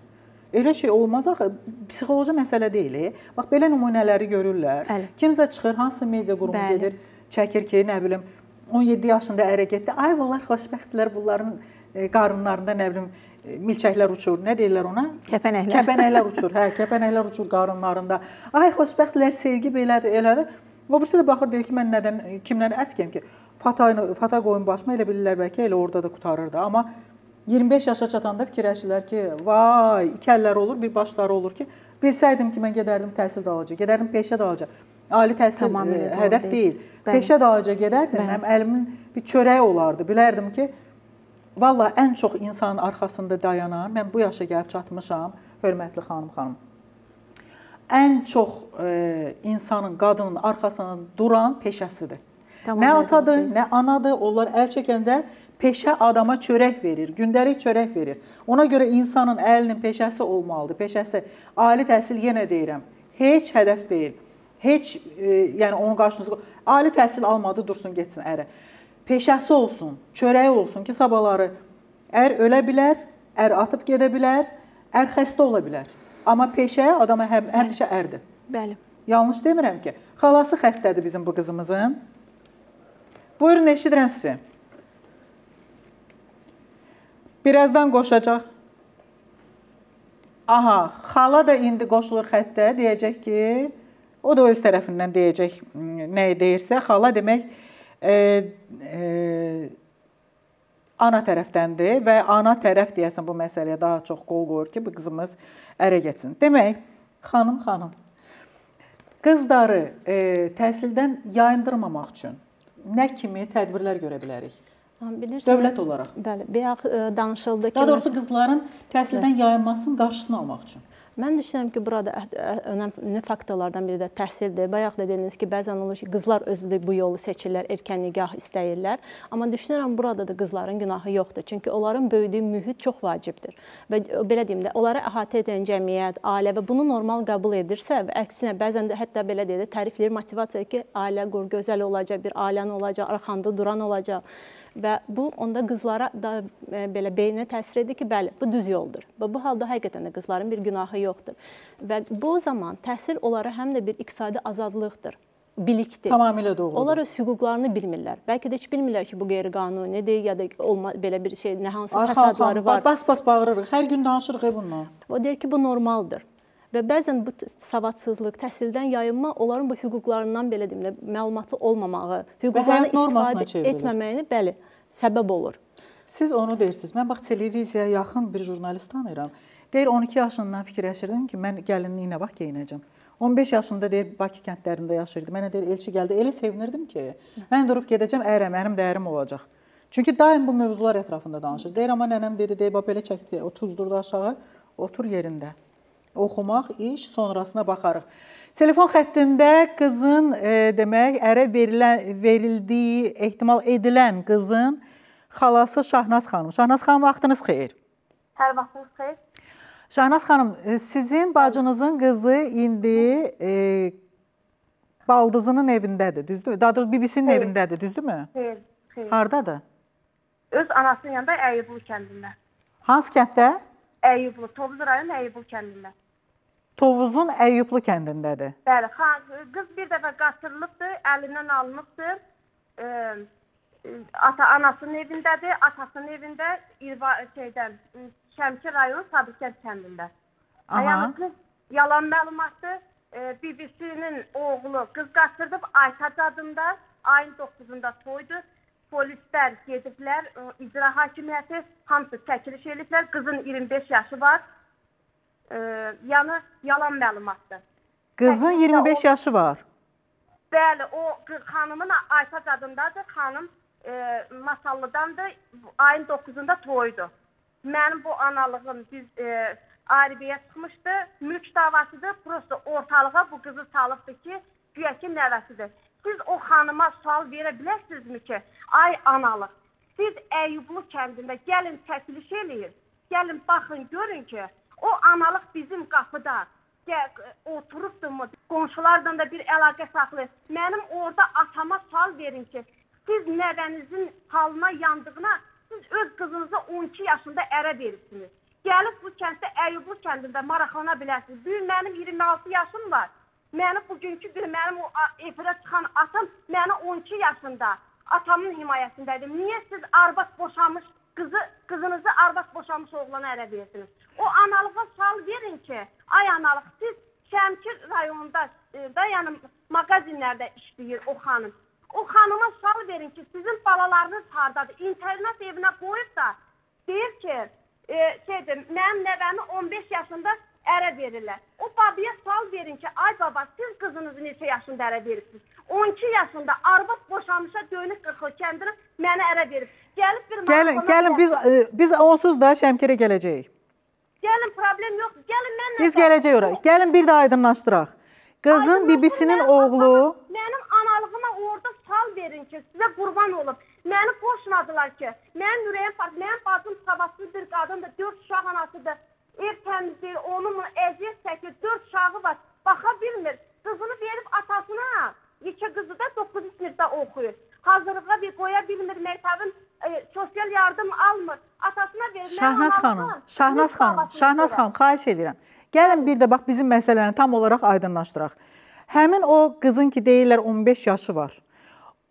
Elə şey olmaz axı. Psixoloji məsələ deyil. Bax belə nümunələri görürlər. Əli. Kimsə çıxır, hansı media qurumu Bəli. gedir, çəkir ki, nə bilim 17 yaşında ərə getdi. Ay bunlar xoşbəxtlər, bunların e, qarınlarında nə bilim e, milçəklər uçur. Nə deyirlər ona? Kəpənəklər. Kəpənəklər uçur. Hə, kəpənəklər uçur qarınlarında. Ay xoşbəxtlər, sevgi belədir, elədir. O birisi də baxır deyir ki, mən nədən kimdən əskəm ki? Fatayını, fata qoyun başıma elə bilirlər bəlkə elə orada da qutarır da. Amma 25 yaşa çatanda fikirləşirlər ki, vay, iki əlləri olur, bir başları olur ki, bilsəydim ki, mən gedərdim təhsil də alacaq, gedərdim peşə də alacaq. Ali təhsil Tamamilə e, hədəf deyil. Bəli. Peşə də alacaq gedərdim. Bəli. Həm əlimin bir çörəyi olardı. Bilərdim ki, valla ən çox insanın arxasında dayanan, mən bu yaşa gəlib çatmışam, hörmətli xanım xanım. Ən çox e, insanın, qadının arxasında duran peşəsidir. Tamamilə nə atadır, deyirsiz. nə anadır. Onlar əl çəkəndə peşə adama çörək verir, gündəlik çörək verir. Ona görə insanın əlinin peşəsi olmalıdır. Peşəsi ali təhsil yenə deyirəm, heç hədəf deyil. Heç e, yəni onun qarşınızda ali təhsil almadı, dursun getsin ərə. Peşəsi olsun, çörəyi olsun ki, sabahları ər ölə bilər, ər atıb gedə bilər, ər xəstə ola bilər. Amma peşə adama həm, həmişə ərdir. Bəli. Yanlış demirəm ki. Xalası xəttədir bizim bu qızımızın. Buyurun, eşidirəm sizi. Birazdan qoşacaq. Aha, xala da indi qoşulur xəttə, deyəcək ki, o da öz tərəfindən deyəcək nə deyirsə, xala demək ana tərəfdəndir və ana tərəf deyəsən bu məsələyə daha çox qol qoyur ki, bu qızımız ərə getsin. Demək, xanım, xanım, qızları e, təhsildən yayındırmamaq üçün nə kimi tədbirlər görə bilərik? Bilirsiniz, Dövlət olaraq. Bəli, bayaq e, danışıldı ki, Daha doğrusu qızların təhsildən yayınmasının qarşısını almaq üçün. Mən düşünürəm ki, burada önəmli faktorlardan biri də təhsildir. Bayaq da dediniz ki, bəzən olur ki, qızlar özü də bu yolu seçirlər, erkən nigah istəyirlər. Amma düşünürəm burada da qızların günahı yoxdur. Çünki onların böyüdüyü mühit çox vacibdir. Və belə deyim də, onları əhatə edən cəmiyyət, ailə və bunu normal qəbul edirsə və əksinə bəzən də hətta belə deyək də tərifləyir motivasiya ki, ailə qur gözəl olacaq, bir ailən olacaq, arxanda duran olacaq. Və bu onda qızlara da e, belə beyninə təsir edir ki, bəli, bu düz yoldur. Və bu halda həqiqətən də qızların bir günahı yoxdur. Və bu zaman təhsil onlara həm də bir iqtisadi azadlıqdır bilikdir. Tamamilə doğrudur. Onlar öz hüquqlarını bilmirlər. Bəlkə də heç bilmirlər ki, bu qeyri-qanunidir ya da olma belə bir şey nə hansı Ay, fəsadları var. Bas-bas bağırırıq. Hər gün danışırıq e bundan. O deyir ki, bu normaldır. Və bəzən bu savadsızlıq, təhsildən yayınma onların bu hüquqlarından belə deyim də məlumatlı olmamağı, hüquqlarını istifadə etməməyini bəli, səbəb olur. Siz onu deyirsiniz. Mən bax televiziyaya yaxın bir jurnalist tanıyıram. Deyir 12 yaşından fikirləşirdim ki, mən gəlinliyi nə vaxt geyinəcəm. 15 yaşında deyir Bakı kəndlərində yaşayırdı. Mənə deyir elçi gəldi. Elə sevinirdim ki, mən durub gedəcəm, ərə mənim dəyərim olacaq. Çünki daim bu mövzular ətrafında danışır. Deyir amma nənəm dedi, deyir bax belə çəkdi, o tuzdurdu aşağı, otur yerində. Oxumaq iş, sonrasına baxarıq. Telefon xəttində qızın e, demək ərə verilən verildiyi ehtimal edilən qızın xalası Şahnaz xanım. Şahnaz xanım vaxtınız xeyir. Hər vaxtınız xeyir. Şahnaz xanım, e, sizin bacınızın qızı indi e, baldızının evindədir, düzdür? Daha doğrusu bibisinin Xeyr. evindədir, düzdürmü? Xeyir, xeyir. Hardadır? Öz anasının yanında Əyyublu kəndində. Hansı kənddə? Əyyublu, Tovuz rayonu Əyyublu kəndində. Tovuzun Əyyublu kəndindədir. Bəli, xan, qız bir dəfə qaçırılıbdı, əlindən alınıbdı. E, e, ata anasının evindədir, atasının evində İrva şeydən Şəmkir rayonu Sabirkənd kəndində. Qız yalan məlumatdır. E, bibisinin oğlu qız qaçırdıb Aytac adında ayın 9-da toydu. Polislər gediblər, e, icra hakimiyyəti hamısı çəkiliş eliblər. Qızın 25 yaşı var. E, yəni yalan məlumatdır. Qızın 25 yaşı var. Bəli, o xanımın Aytac adındadır. Xanım e, Masallıdandır. Ayın 9-da toydu. Mənim bu analığım biz e, ayrıbəyə çıxmışdı. Mülk davasıdır. Prosta ortalığa bu qızı salıbdı ki, güya ki nəvəsidir. Siz o xanıma sual verə bilərsinizmi ki, ay analıq, siz Əyyublu kəndində gəlin çəkiliş eləyin. Gəlin baxın, görün ki, o analıq bizim qapıda oturubdumu, qonşularla da bir əlaqə saxlayır. Mənim orada atama sual verin ki, siz nəvənizin halına yandığına siz öz qızınızı 12 yaşında ərə verirsiniz. Gəlib bu kənddə Əyyublu kəndində maraqlana bilərsiniz. Bir mənim 26 yaşım var. Mənim bugünkü gün mənim o efirə çıxan atam məni 12 yaşında atamın himayəsindədir. Niyə siz arvad boşamış qızı qızınızı arvad boşanmış oğlana ərə verdiniz. O analığa sal verin ki, ay analıq siz Şəmkir rayonunda e, da yəni mağazinlərdə işləyir o xanım. O xanıma sal verin ki, sizin balalarınız hardadır? İnternet evinə qoyub da deyir ki, e, şeydir, mənim nəvəmi 15 yaşında ərə verirlər. O babaya sal verin ki, ay baba, siz qızınızı neçə yaşında ərə verirsiniz? 12 yaşında arvad boşanmışa dönük 40 kəndini mənə ərə verib. Gəlib bir Gəlin, gəlin biz e, biz onsuz da Şəmkirə gələcəyik. Gəlin problem yoxdur. Gəlin mənlə Biz gələcəyik ora. Gəlin bir də aydınlaşdıraq. Qızın bibisinin oğlu sal verin ki, sizə qurban olum. Məni boşladılar ki, mənim ürəyim part, mənim bacım savadlı bir qadındır, 4 uşaq anasıdır. Ev təmizləyir, onun əziyyət çəkir, 4 uşağı var. Baxa bilmir. Qızını verib atasına, iki qızı da 9 sinifdə oxuyur. Hazırlığa bir qoya bilmir, məktəbin e, sosial yardım almır. Atasına verir. Mənim Şahnaz xanım, Şahnaz xanım, Şahnaz xanım, xahiş edirəm. Gəlin bir də bax bizim məsələni tam olaraq aydınlaşdıraq. Həmin o qızın ki deyirlər 15 yaşı var.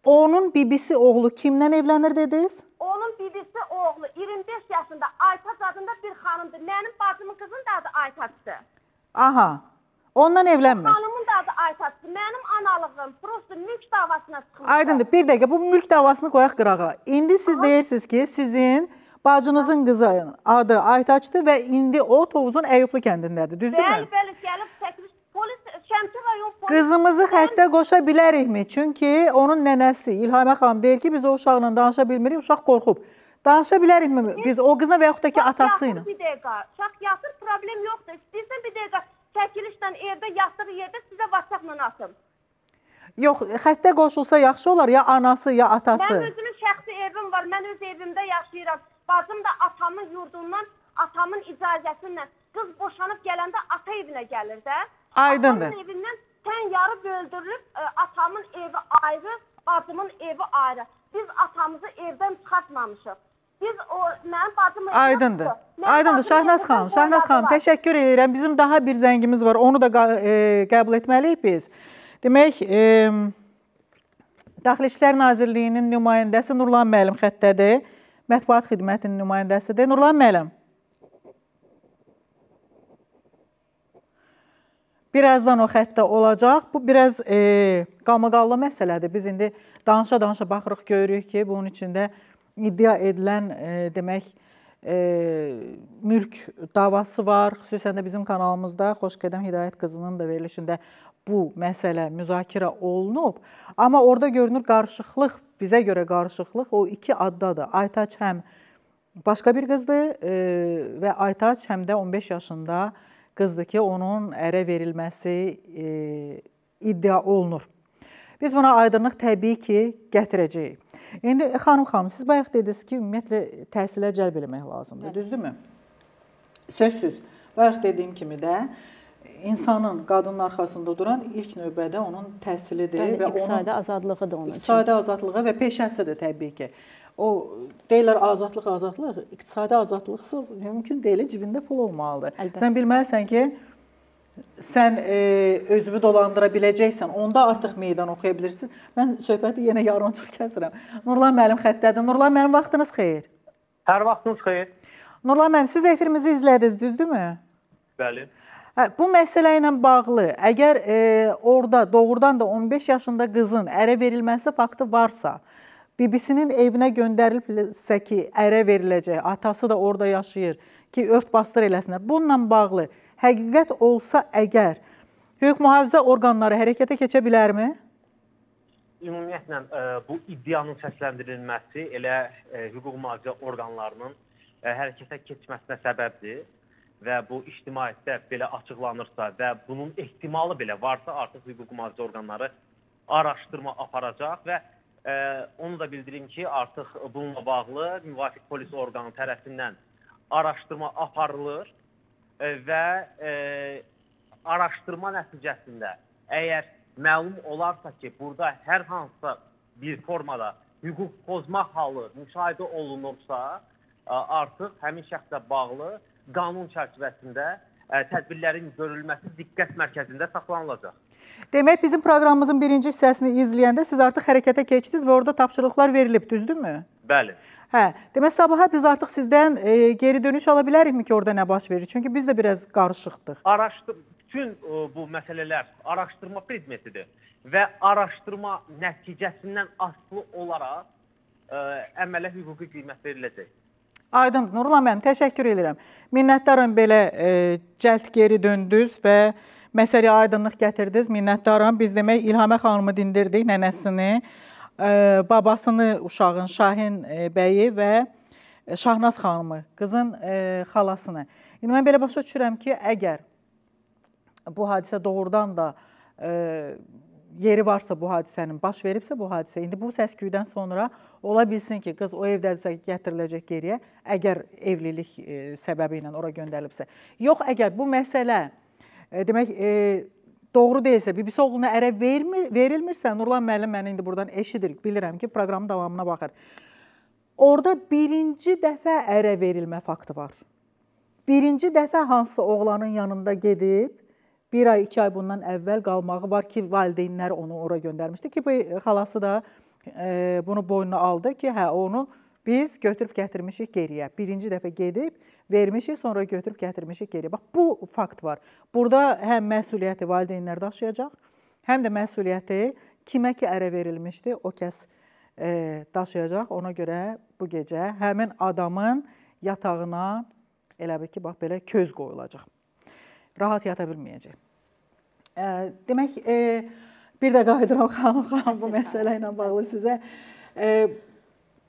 Onun bibisi oğlu kimdən evlənir dediniz? Onun bibisi oğlu 25 yaşında Aytaç adında bir xanımdır. Mənim bacımın qızının da adı Aytaçdır. Aha. Ondan evlənmiş. Xanımın da adı Aytaçdır. Mənim analığım prosto mülk davasına çıxmışdır. Aydındır. Bir dəqiqə bu mülk davasını qoyaq qırağa. İndi siz Aha. deyirsiniz ki, sizin bacınızın qızının adı Aytaçdır və indi o Tovuzun Əyublu kəndindədir. Düzdürmü? Bəli, bəli, gəlib 8 Şəmsi rayon polis... Qızımızı xəttə qoşa bilərikmi? Çünki onun nənəsi İlhamə xanım deyir ki, biz o uşaqla danışa bilmirik, uşaq qorxub. Danışa bilərikmi biz o qızla və yaxud da ki, atası ilə? Bir dəqiqə, uşaq yatır, problem yoxdur. İstəyirsən bir dəqiqə çəkilişlə evdə yatdığı yerdə sizə WhatsApp-la atım. Yox, xəttə qoşulsa yaxşı olar, ya anası, ya atası. Mən özümün şəxsi evim var, mən öz evimdə yaşayıram. Bacım da atamın yurdundan, atamın icazəsinlə. Qız boşanıb gələndə ata evinə gəlir də. Aydındır. Atamın evindən tən yarı böldürülüb, ə, atamın evi ayrı, bacımın evi ayrı. Biz atamızı evdən çıxartmamışıq. Biz o mənim bacım Aydındır. Aydındır Şahnaz xanım. Şahnaz xanım təşəkkür edirəm. Bizim daha bir zəngimiz var. Onu da e, qəbul etməliyik biz. Demək, e, Daxili İşlər Nazirliyinin nümayəndəsi Nurlan müəllim xəttədir. Mətbuat xidmətinin nümayəndəsidir. Nurlan müəllim. Birazdan o xəttdə olacaq. Bu biraz e, qalmaqallı məsələdir. Biz indi danışa-danışa baxırıq, görürük ki, bunun içində iddia edilən e, demək e, mülk davası var. Xüsusən də bizim kanalımızda Xoşqədəm Hidayət qızının da verilişində bu məsələ müzakirə olunub. Amma orada görünür qarışıqlıq, bizə görə qarışıqlıq o iki addadır. Aytaç həm başqa bir qızdır e, və Aytaç həm də 15 yaşında qızdır ki, onun ərə verilməsi e, iddia olunur. Biz buna aydınlıq təbii ki, gətirəcəyik. İndi xanım xanım, siz bayaq dediniz ki, ümumiyyətlə təhsilə cəlb eləmək lazımdır, düzdürmü? Sözsüz. Bayaq dediyim kimi də insanın qadının arxasında duran ilk növbədə onun təhsilidir Bəli, və iqtisadi onun azadlığı da onun üçün. iqtisadi azadlığı və peşəsidir təbii ki. O deyirlər azadlıq, azadlıq, iqtisadi azadlıqsız mümkün deyil, cibində pul olmalıdır. Əlbəttə. Sən bilməlisən ki, sən e, özünü dolandıra biləcəksən, onda artıq meydan oxuya bilirsən. Mən söhbəti yenə yarımçıq kəsirəm. Nurlan müəllim xəttədir. Nurlan müəllim vaxtınız xeyir. Hər vaxtınız xeyir. Nurlan müəllim, siz efirimizi izlədiniz, düzdürmü? Bəli. Hə, bu məsələ ilə bağlı, əgər e, orada doğrudan da 15 yaşında qızın ərə verilməsi faktı varsa, bibisinin evinə göndərilibsə ki, ərə veriləcək, atası da orada yaşayır ki, ört basdır eləsinlər. Bununla bağlı həqiqət olsa əgər hüquq mühafizə orqanları hərəkətə keçə bilərmi? Ümumiyyətlə ə, bu iddianın səsləndirilməsi elə ə, hüquq mühafizə orqanlarının ə, hərəkətə keçməsinə səbəbdir və bu ictimaiyyətdə belə açıqlanırsa və bunun ehtimalı belə varsa, artıq hüquq mühafizə orqanları araşdırma aparacaq və ə, onu da bildirim ki, artıq bununla bağlı müvafiq polis orqanı tərəfindən araşdırma aparılır və ə, araşdırma nəticəsində əgər məlum olarsa ki, burada hər hansısa bir formada hüquq pozma halı müşahidə olunursa, ə, artıq həmin şəxslə bağlı qanun çərçivəsində ə, tədbirlərin görülməsi diqqət mərkəzində saxlanılacaq. Demək bizim proqramımızın birinci hissəsini izləyəndə siz artıq hərəkətə keçdiniz və orada tapşırıqlar verilib, düzdürmü? Bəli. Hə, demək sabaha biz artıq sizdən e, geri dönüş ala bilərikmi ki, orada nə baş verir? Çünki biz də biraz qarışıqdıq. Araşdır bütün ə, bu məsələlər araşdırma predmetidir və araşdırma nəticəsindən asılı olaraq ə, əmələ hüquqi qiymət veriləcək. Aydın Nurlan müəllim, təşəkkür edirəm. Minnətdaram belə e, cəld geri döndünüz və məsələyə aydınlıq gətirdiniz. Minnətdaram. Biz demək İlhamə xanımı dindirdik, nənəsini, e, babasını uşağın Şahin e, bəyi və Şahnaz xanımı, qızın e, xalasını. İndi mən belə başa düşürəm ki, əgər bu hadisə doğrudan da e, yeri varsa bu hadisənin baş veribsə bu hadisə indi bu səs-küydən sonra ola bilsin ki, qız o evdədirsə gətiriləcək geriyə, əgər evlilik e, səbəbi ilə ora göndərilibsə. Yox, əgər bu məsələ e, demək e, doğru deyilsə, bibisi oğluna ərə vermir, verilmirsə, Nurlan müəllim məni indi buradan eşidir, bilirəm ki, proqramın davamına baxır. Orda birinci dəfə ərə verilmə faktı var. Birinci dəfə hansı oğlanın yanında gedib bir ay, iki ay bundan əvvəl qalmağı var ki, valideynləri onu ora göndərmişdi ki, bu xalası da e, bunu boynuna aldı ki, hə onu biz götürüb gətirmişik geriyə. Birinci dəfə gedib vermişik, sonra götürüb gətirmişik geriyə. Bax bu fakt var. Burada həm məsuliyyəti valideynlər daşıyacaq, həm də məsuliyyəti kimə ki ərə verilmişdi, o kəs e, daşıyacaq. Ona görə bu gecə həmin adamın yatağına elə bil ki, bax belə köz qoyulacaq rahat yata bilməyəcək. E, demək, e, bir də qayıdıram xanım, xanım bu məsələ ilə bağlı sizə. E,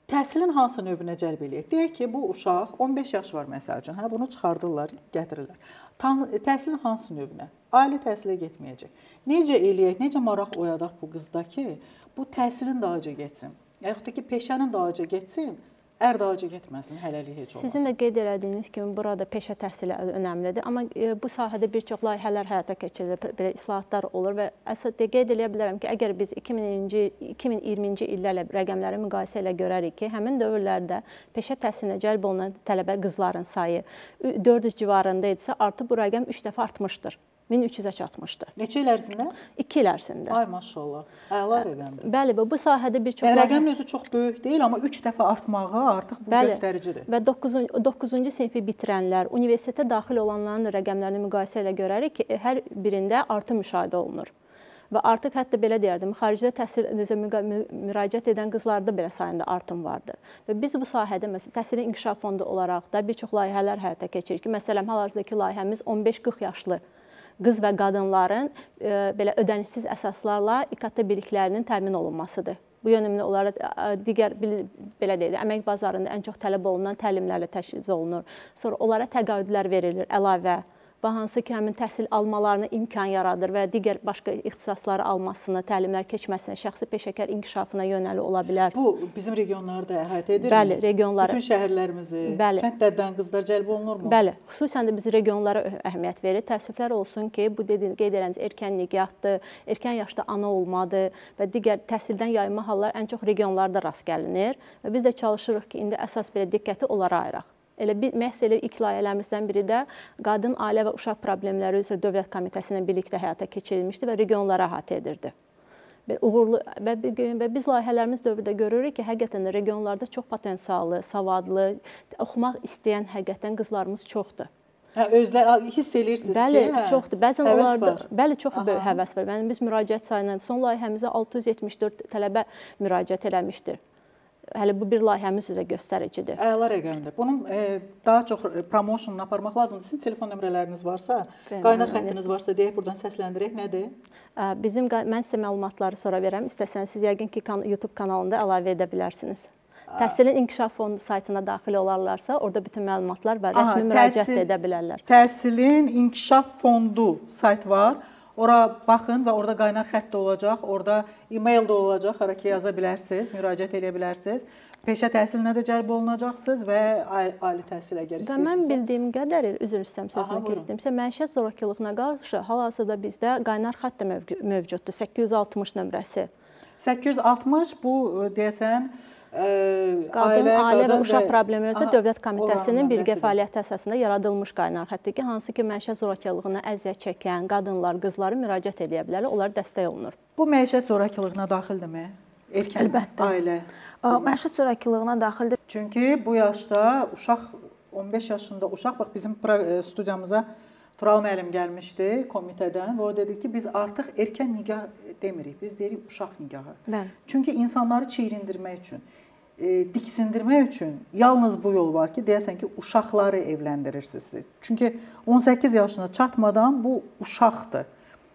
təhsilin hansı növünə cəlb eləyək? Deyək ki, bu uşaq 15 yaş var məsəl üçün, hə bunu çıxardırlar, gətirirlər. Tam təhsilin hansı növünə? Ali təhsilə getməyəcək. Necə eləyək? Necə maraq oyadaq bu qızda ki, bu təhsilin daha acı getsin? Yaxud da ki, peşənin daha acı getsin? Ər dağca getməsin, hələlik heç olmaz. Sizin də qeyd elədiyiniz kimi burada peşə təhsili önəmlidir, amma e, bu sahədə bir çox layihələr həyata keçirilir, belə islahatlar olur və əsas qeyd eləyə bilərəm ki, əgər biz 2000-ci 2020-ci illərlə rəqəmləri müqayisə ilə görərik ki, həmin dövrlərdə peşə təhsilinə cəlb olunan tələbə qızların sayı 400 civarında idisə, artıq bu rəqəm 3 dəfə artmışdır. 1300-ə çatmışdı. Neçə il ərzində? 2 il ərzində. Ay maşallah. Əla rəqəmdir. Bəli, bu sahədə bir çox yəni, rəqəmin özü çox böyük deyil, amma 3 dəfə artmağı artıq bu Bəli. göstəricidir. Və 9-cu 9-cu sinfi bitirənlər, universitetə daxil olanların rəqəmlərini müqayisə ilə görərik ki, hər birində artım müşahidə olunur və artıq hətta belə deyərdim, xaricdə təhsil necə müraciət edən qızlarda belə sayında artım vardır. Və biz bu sahədə məsələn təhsilin inkişaf fondu olaraq da bir çox layihələr həyata keçiririk ki, məsələn hal-hazırdakı layihəmiz 15-40 yaşlı qız və qadınların e, belə ödənişsiz əsaslarla İKT biliklərinin təmin olunmasıdır. Bu yönümlü olaraq e, digər belə deyək, əmək bazarında ən çox tələb olunan təlimlərlə təchiz olunur. Sonra onlara təqaüdlər verilir əlavə və hansı ki, həmin təhsil almalarına imkan yaradır və digər başqa ixtisasları almasına, təlimlər keçməsinə, şəxsi peşəkar inkişafına yönəli ola bilər. Bu bizim regionları da əhatə edirmi? Bəli, regionları. Bütün şəhərlərimizi, Bəli. kəndlərdən qızlar cəlb olunurmu? Bəli, xüsusən də biz regionlara əhəmiyyət veririk. Təəssüflər olsun ki, bu qeyd ediləcək erkən nigahdır, erkən yaşda ana olmadır və digər təhsildən yayma hallar ən çox regionlarda rast gəlinir və biz də çalışırıq ki, indi əsas belə diqqəti onlara ayıraq. Elə bir məhz elə ilk layihələrimizdən biri də Qadın, Ailə və Uşaq Problemləri üzrə Dövlət Komitəsi ilə birlikdə həyata keçirilmişdi və regionları əhatə edirdi. Uğurlu və, və biz layihələrimiz dövründə görürük ki, həqiqətən də regionlarda çox potensiallı, savadlı, oxumaq istəyən həqiqətən qızlarımız çoxdur. Hə, özləri hiss eləyirsiniz bəli, ki, hə, çoxdur. Bəzən onlarda var. bəli, çox Aha. böyük həvəs var. Yəni biz müraciət sayına son layihəmizə 674 tələbə müraciət eləmişdir hələ bu bir layihəmiz üzrə göstəricidir. Əla rəqəmdir. Bunun e, daha çox promotionunu aparmaq lazımdır. Sizin telefon nömrələriniz varsa, Bəli, qaynar xəttiniz varsa deyək burdan səsləndirək. Nədir? Bizim mən sizə məlumatları sonra verəm. İstəsəniz siz yəqin ki, YouTube kanalında əlavə edə bilərsiniz. Təhsilin İnkişaf Fondu saytına daxil olarlarsa, orada bütün məlumatlar var. Rəsmi müraciət də edə bilərlər. Təhsilin İnkişaf Fondu sayt var. Ora baxın və orada qaynar xətt də olacaq, orada e-mail də olacaq, hara ki yaza bilərsiniz, müraciət edə bilərsiniz. Peşə təhsilinə də cəlb olunacaqsınız və ali təhsil əgər istəyirsinizsə. Mən bildiyim qədər, üzr istəyirəm sözümü kəsdimsə, məişət zorakılığına qarşı hal-hazırda bizdə qaynar xətt də mövcuddur, 860 nömrəsi. 860 bu deyəsən Qadın, ailə, ailə və uşaq problemləri üzrə Dövlət Komitəsinin birgə fəaliyyəti əsasında yaradılmış qaynar xətti ki, hansı ki, məişət zorakılığına əziyyət çəkən qadınlar, qızları müraciət edə bilərlər, onlar dəstək olunur. Bu məişət zorakılığına daxildirmi? erkən Əlbəttə. ailə. Ə, Məişət zorakılığına daxildir. Çünki bu yaşda uşaq 15 yaşında uşaq bax bizim e, studiyamıza Tural müəllim gəlmişdi komitədən və o dedi ki, biz artıq erkən nigah demirik, biz deyirik uşaq nigahı. Bəli. Çünki insanları çirindirmək üçün, e, diksindirmək üçün yalnız bu yol var ki, deyəsən ki, uşaqları evləndirirsiniz. Çünki 18 yaşına çatmadan bu uşaqdır.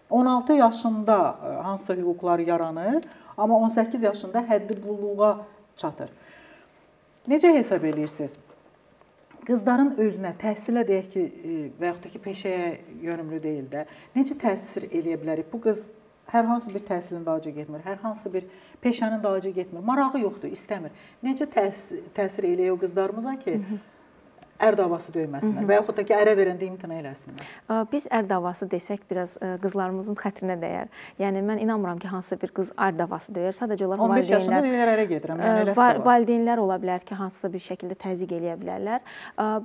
16 yaşında e, hansısa hüquqları yaranır, amma 18 yaşında həddi buluğa çatır. Necə hesab edirsiniz? Qızların özünə təhsilə deyək ki, e, və yaxud da ki, peşəyə yönümlü deyil də, necə təsir eləyə bilərik? Bu qız hər hansı bir təhsilin dalınca getmir, hər hansı bir peşənin dalınca getmir. Marağı yoxdur, istəmir. Necə təsir, təsir eləyir o qızlarımıza ki, ər davası döyməsinlər Mhm. və yaxud da ki, ərə verəndə imtina eləsinlər. Biz ər davası desək biraz qızlarımızın xətrinə dəyər. Yəni mən inanmıram ki, hansısa bir qız ər davası döyər. Sadəcə olaraq 15 yaşında valideynlər deyirlər ərə gedirəm. Yəni eləsi va- də var. Valideynlər ola bilər ki, hansısa bir şəkildə təzyiq eləyə bilərlər.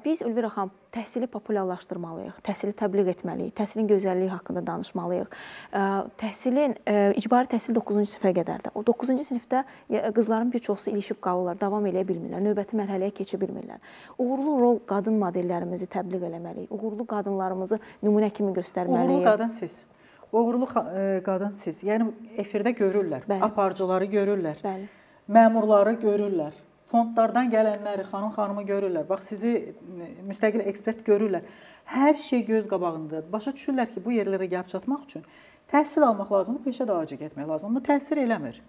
Biz Ülvira xanım təhsili populyarlaşdırmalıyıq, təhsili təbliğ etməliyik, təhsilin gözəlliyi haqqında danışmalıyıq. Təhsilin icbari təhsil 9-cu sinifə qədərdir. O 9-cu sinifdə qızların bir çoxusu ilişib qalırlar, davam eləyə bilmirlər, növbəti mərhələyə keçə bilmirlər. Uğurlu rol qadın modellərimizi təbliğ eləməliyik. Uğurlu qadınlarımızı nümunə kimi göstərməliyik. Uğurlu qadın siz. Uğurlu e, qadın siz. Yəni efirdə görürlər, Bəli. aparıcıları görürlər. Bəli. Məmurları görürlər. Fondlardan gələnləri, xanım xanımı görürlər. Bax sizi e, müstəqil ekspert görürlər. Hər şey göz qabağındadır. Başa düşürlər ki, bu yerlərə gəlib çatmaq üçün təhsil almaq lazımdır, peşə dağarcı getmək lazımdır. Bu təsir eləmir.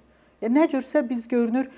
Yəni nə cürsə biz görünür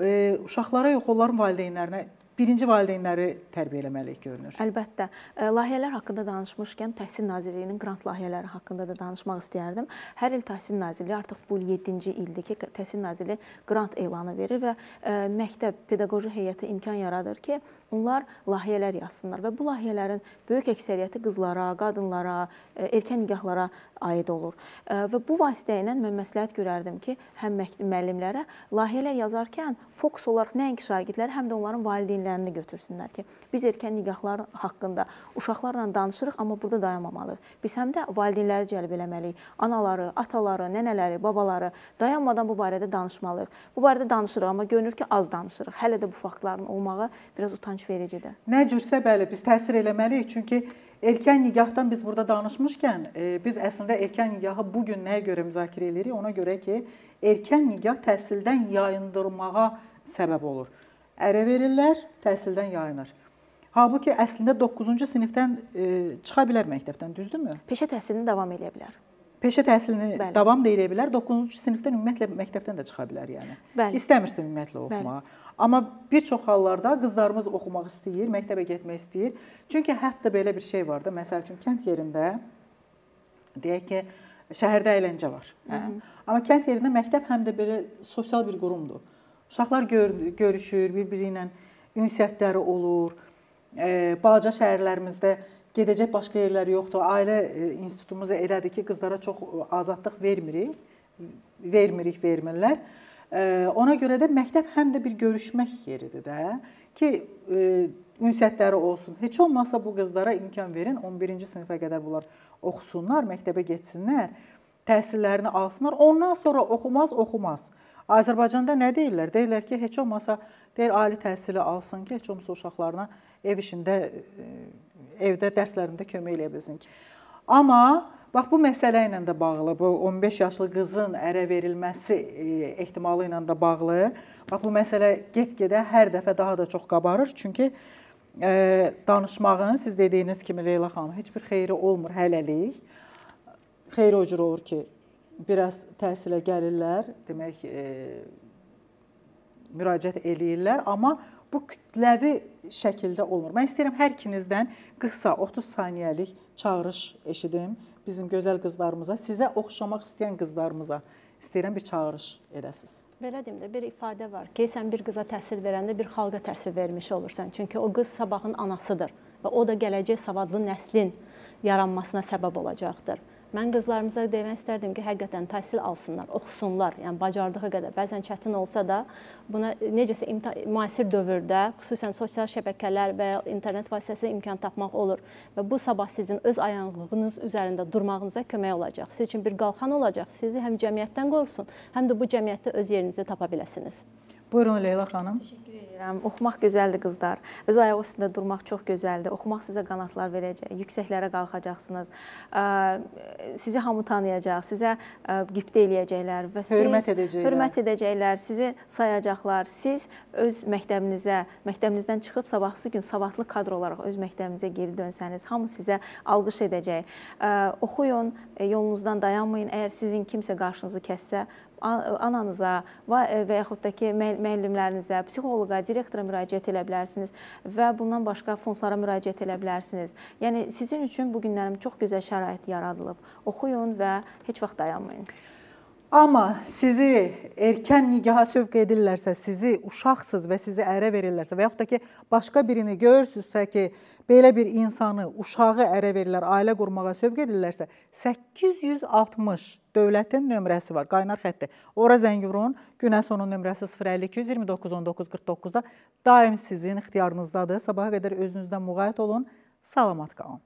e, uşaqlara yox, onların valideynlərinə birinci valideynləri tərbiyə eləməliyik görünür. Əlbəttə. Ə, Layihələr haqqında danışmışkən Təhsil Nazirliyinin qrant layihələri haqqında da danışmaq istəyərdim. Hər il Təhsil Nazirliyi artıq bu il 7-ci ildir ki, Təhsil Nazirliyi qrant elanı verir və ə, məktəb pedaqoji heyəti imkan yaradır ki, onlar layihələr yazsınlar və bu layihələrin böyük əksəriyyəti qızlara, qadınlara, ə, erkən nigahlara aid olur. Ə, Və bu vasitə ilə mən məsləhət görərdim ki, həm müəllimlərə layihələr yazarkən fokus olaraq nəinki şagirdlər, həm də onların valideynlərini götürsünlər ki, biz erkən nigahlar haqqında uşaqlarla danışırıq, amma burada dayanmamalıyıq. Biz həm də valideynləri cəlb eləməliyik. Anaları, ataları, nənələri, babaları dayanmadan bu barədə danışmalıyıq. Bu barədə danışırıq, amma görünür ki, az danışırıq. Hələ də bu faktların olmağı biraz utanc vericidir. Nə cürsə bəli biz təsir eləməliyik. Çünki erkən nigahdan biz burada danışmışkən, e, biz əslində erkən nigahı bu gün nəyə görə müzakirə edirik? Ona görə ki, erkən nigah təhsildən yayındırmağa səbəb olur. Ərə verirlər, təhsildən yayınır. Halbuki əslində 9-cu sinifdən e, çıxa bilər məktəbdən, düzdürmü? Peşə təhsilini davam edə bilər. Peşə təhsilini Bəli. davam da edə bilər. 9-cu sinifdən ümumiyyətlə məktəbdən də çıxa bilər yəni. Bəli. İstəmirsə ümumiyyətlə oxumağı. Amma bir çox hallarda qızlarımız oxumaq istəyir, məktəbə getmək istəyir. Çünki hətta belə bir şey var da, məsəl üçün kənd yerində deyək ki, şəhərdə əyləncə var, hə? Amma kənd yerində məktəb həm də belə sosial bir qurumdur. Uşaqlar gör görüşür, bir-biri ilə ünsiyyətləri olur. E, balaca şəhərlərimizdə gedəcək başqa yerlər yoxdur. Ailə e, institutumuz elədir ki, qızlara çox azadlıq vermirik. Vermirik, vermirlər. Ona görə də məktəb həm də bir görüşmək yeridir də ki, e, ünsiyyətləri olsun. Heç olmasa bu qızlara imkan verin. 11-ci sinifə qədər bunlar oxusunlar, məktəbə getsinlər, təhsillərini alsınlar. Ondan sonra oxumaz, oxumaz. Azərbaycanda nə deyirlər? Deyirlər ki, heç olmasa deyir ali təhsili alsın ki, heç olmasa uşaqlarına ev işində e, evdə dərslərində kömək eləyə bilsin. Amma bax bu məsələ ilə də bağlı, bu 15 yaşlı qızın ərə verilməsi e, ehtimalı ilə də bağlı. Bax bu məsələ get-gedə hər dəfə daha da çox qabarır. Çünki e, danışmağın siz dediyiniz kimi Leyla xanım heç bir xeyri olmur hələlik. Xeyri o cür olur ki, biraz təhsilə gəlirlər, demək e, müraciət eləyirlər, amma bu kütləvi şəkildə olmur. Mən istəyirəm hər ikinizdən qısa 30 saniyəlik çağırış eşidim bizim gözəl qızlarımıza, sizə oxşamaq istəyən qızlarımıza istəyirəm bir çağırış edəsiniz. Belə deyim də bir ifadə var ki, sən bir qıza təhsil verəndə bir xalqa təhsil vermiş olursan. Çünki o qız sabahın anasıdır və o da gələcək savadlı nəslin yaranmasına səbəb olacaqdır. Mən qızlarımıza demək istərdim ki, həqiqətən təhsil alsınlar, oxusunlar. Yəni bacardığı qədər. Bəzən çətin olsa da, buna necəsə müasir dövrdə, xüsusən sosial şəbəkələr və ya internet vasitəsilə imkan tapmaq olur və bu sabah sizin öz ayaqlığınız üzərində durmağınıza kömək olacaq. Siz üçün bir qalxan olacaq. Sizi həm cəmiyyətdən qorusun, həm də bu cəmiyyətdə öz yerinizi tapa biləsiniz. Buyurun Leyla xanım. Təşəkkür edirəm. Oxumaq gözəldir qızlar. Öz ayaq üstündə durmaq çox gözəldir. Oxumaq sizə qanatlar verəcək. Yüksəklərə qalxacaqsınız. Sizi hamı tanıyacaq, sizə qibtə eləyəcəklər və siz Hörmət edəcəklər. Hörmət edəcəklər, sizi sayacaqlar. Siz öz məktəbinizə, məktəbinizdən çıxıb sabahsı gün savadlı kadr olaraq öz məktəbinizə geri dönsəniz, hamı sizə alqış edəcək. Oxuyun, yolunuzdan dayanmayın. Əgər sizin kimsə qarşınızı kəssə, ananıza və və yaxud da ki, müəll- müəllimlərinizə, psixoloqa, direktora müraciət edə bilərsiniz və bundan başqa fondlara müraciət edə bilərsiniz. Yəni sizin üçün bu günlərim çox gözəl şərait yaradılıb. Oxuyun və heç vaxt dayanmayın. Amma sizi erkən nigaha sövq edirlərsə, sizi uşaqsız və sizi ərə verirlərsə və yaxud da ki, başqa birini görürsünüzsə ki, belə bir insanı, uşağı ərə verirlər, ailə qurmağa sövq edirlərsə, 860 dövlətin nömrəsi var, qaynar xətti. Ora zəng vurun. Günəsonun nömrəsi 052 29 19 49-da daim sizin ixtiyarınızdadır. Sabaha qədər özünüzdən müğayət olun. Salamat qalın.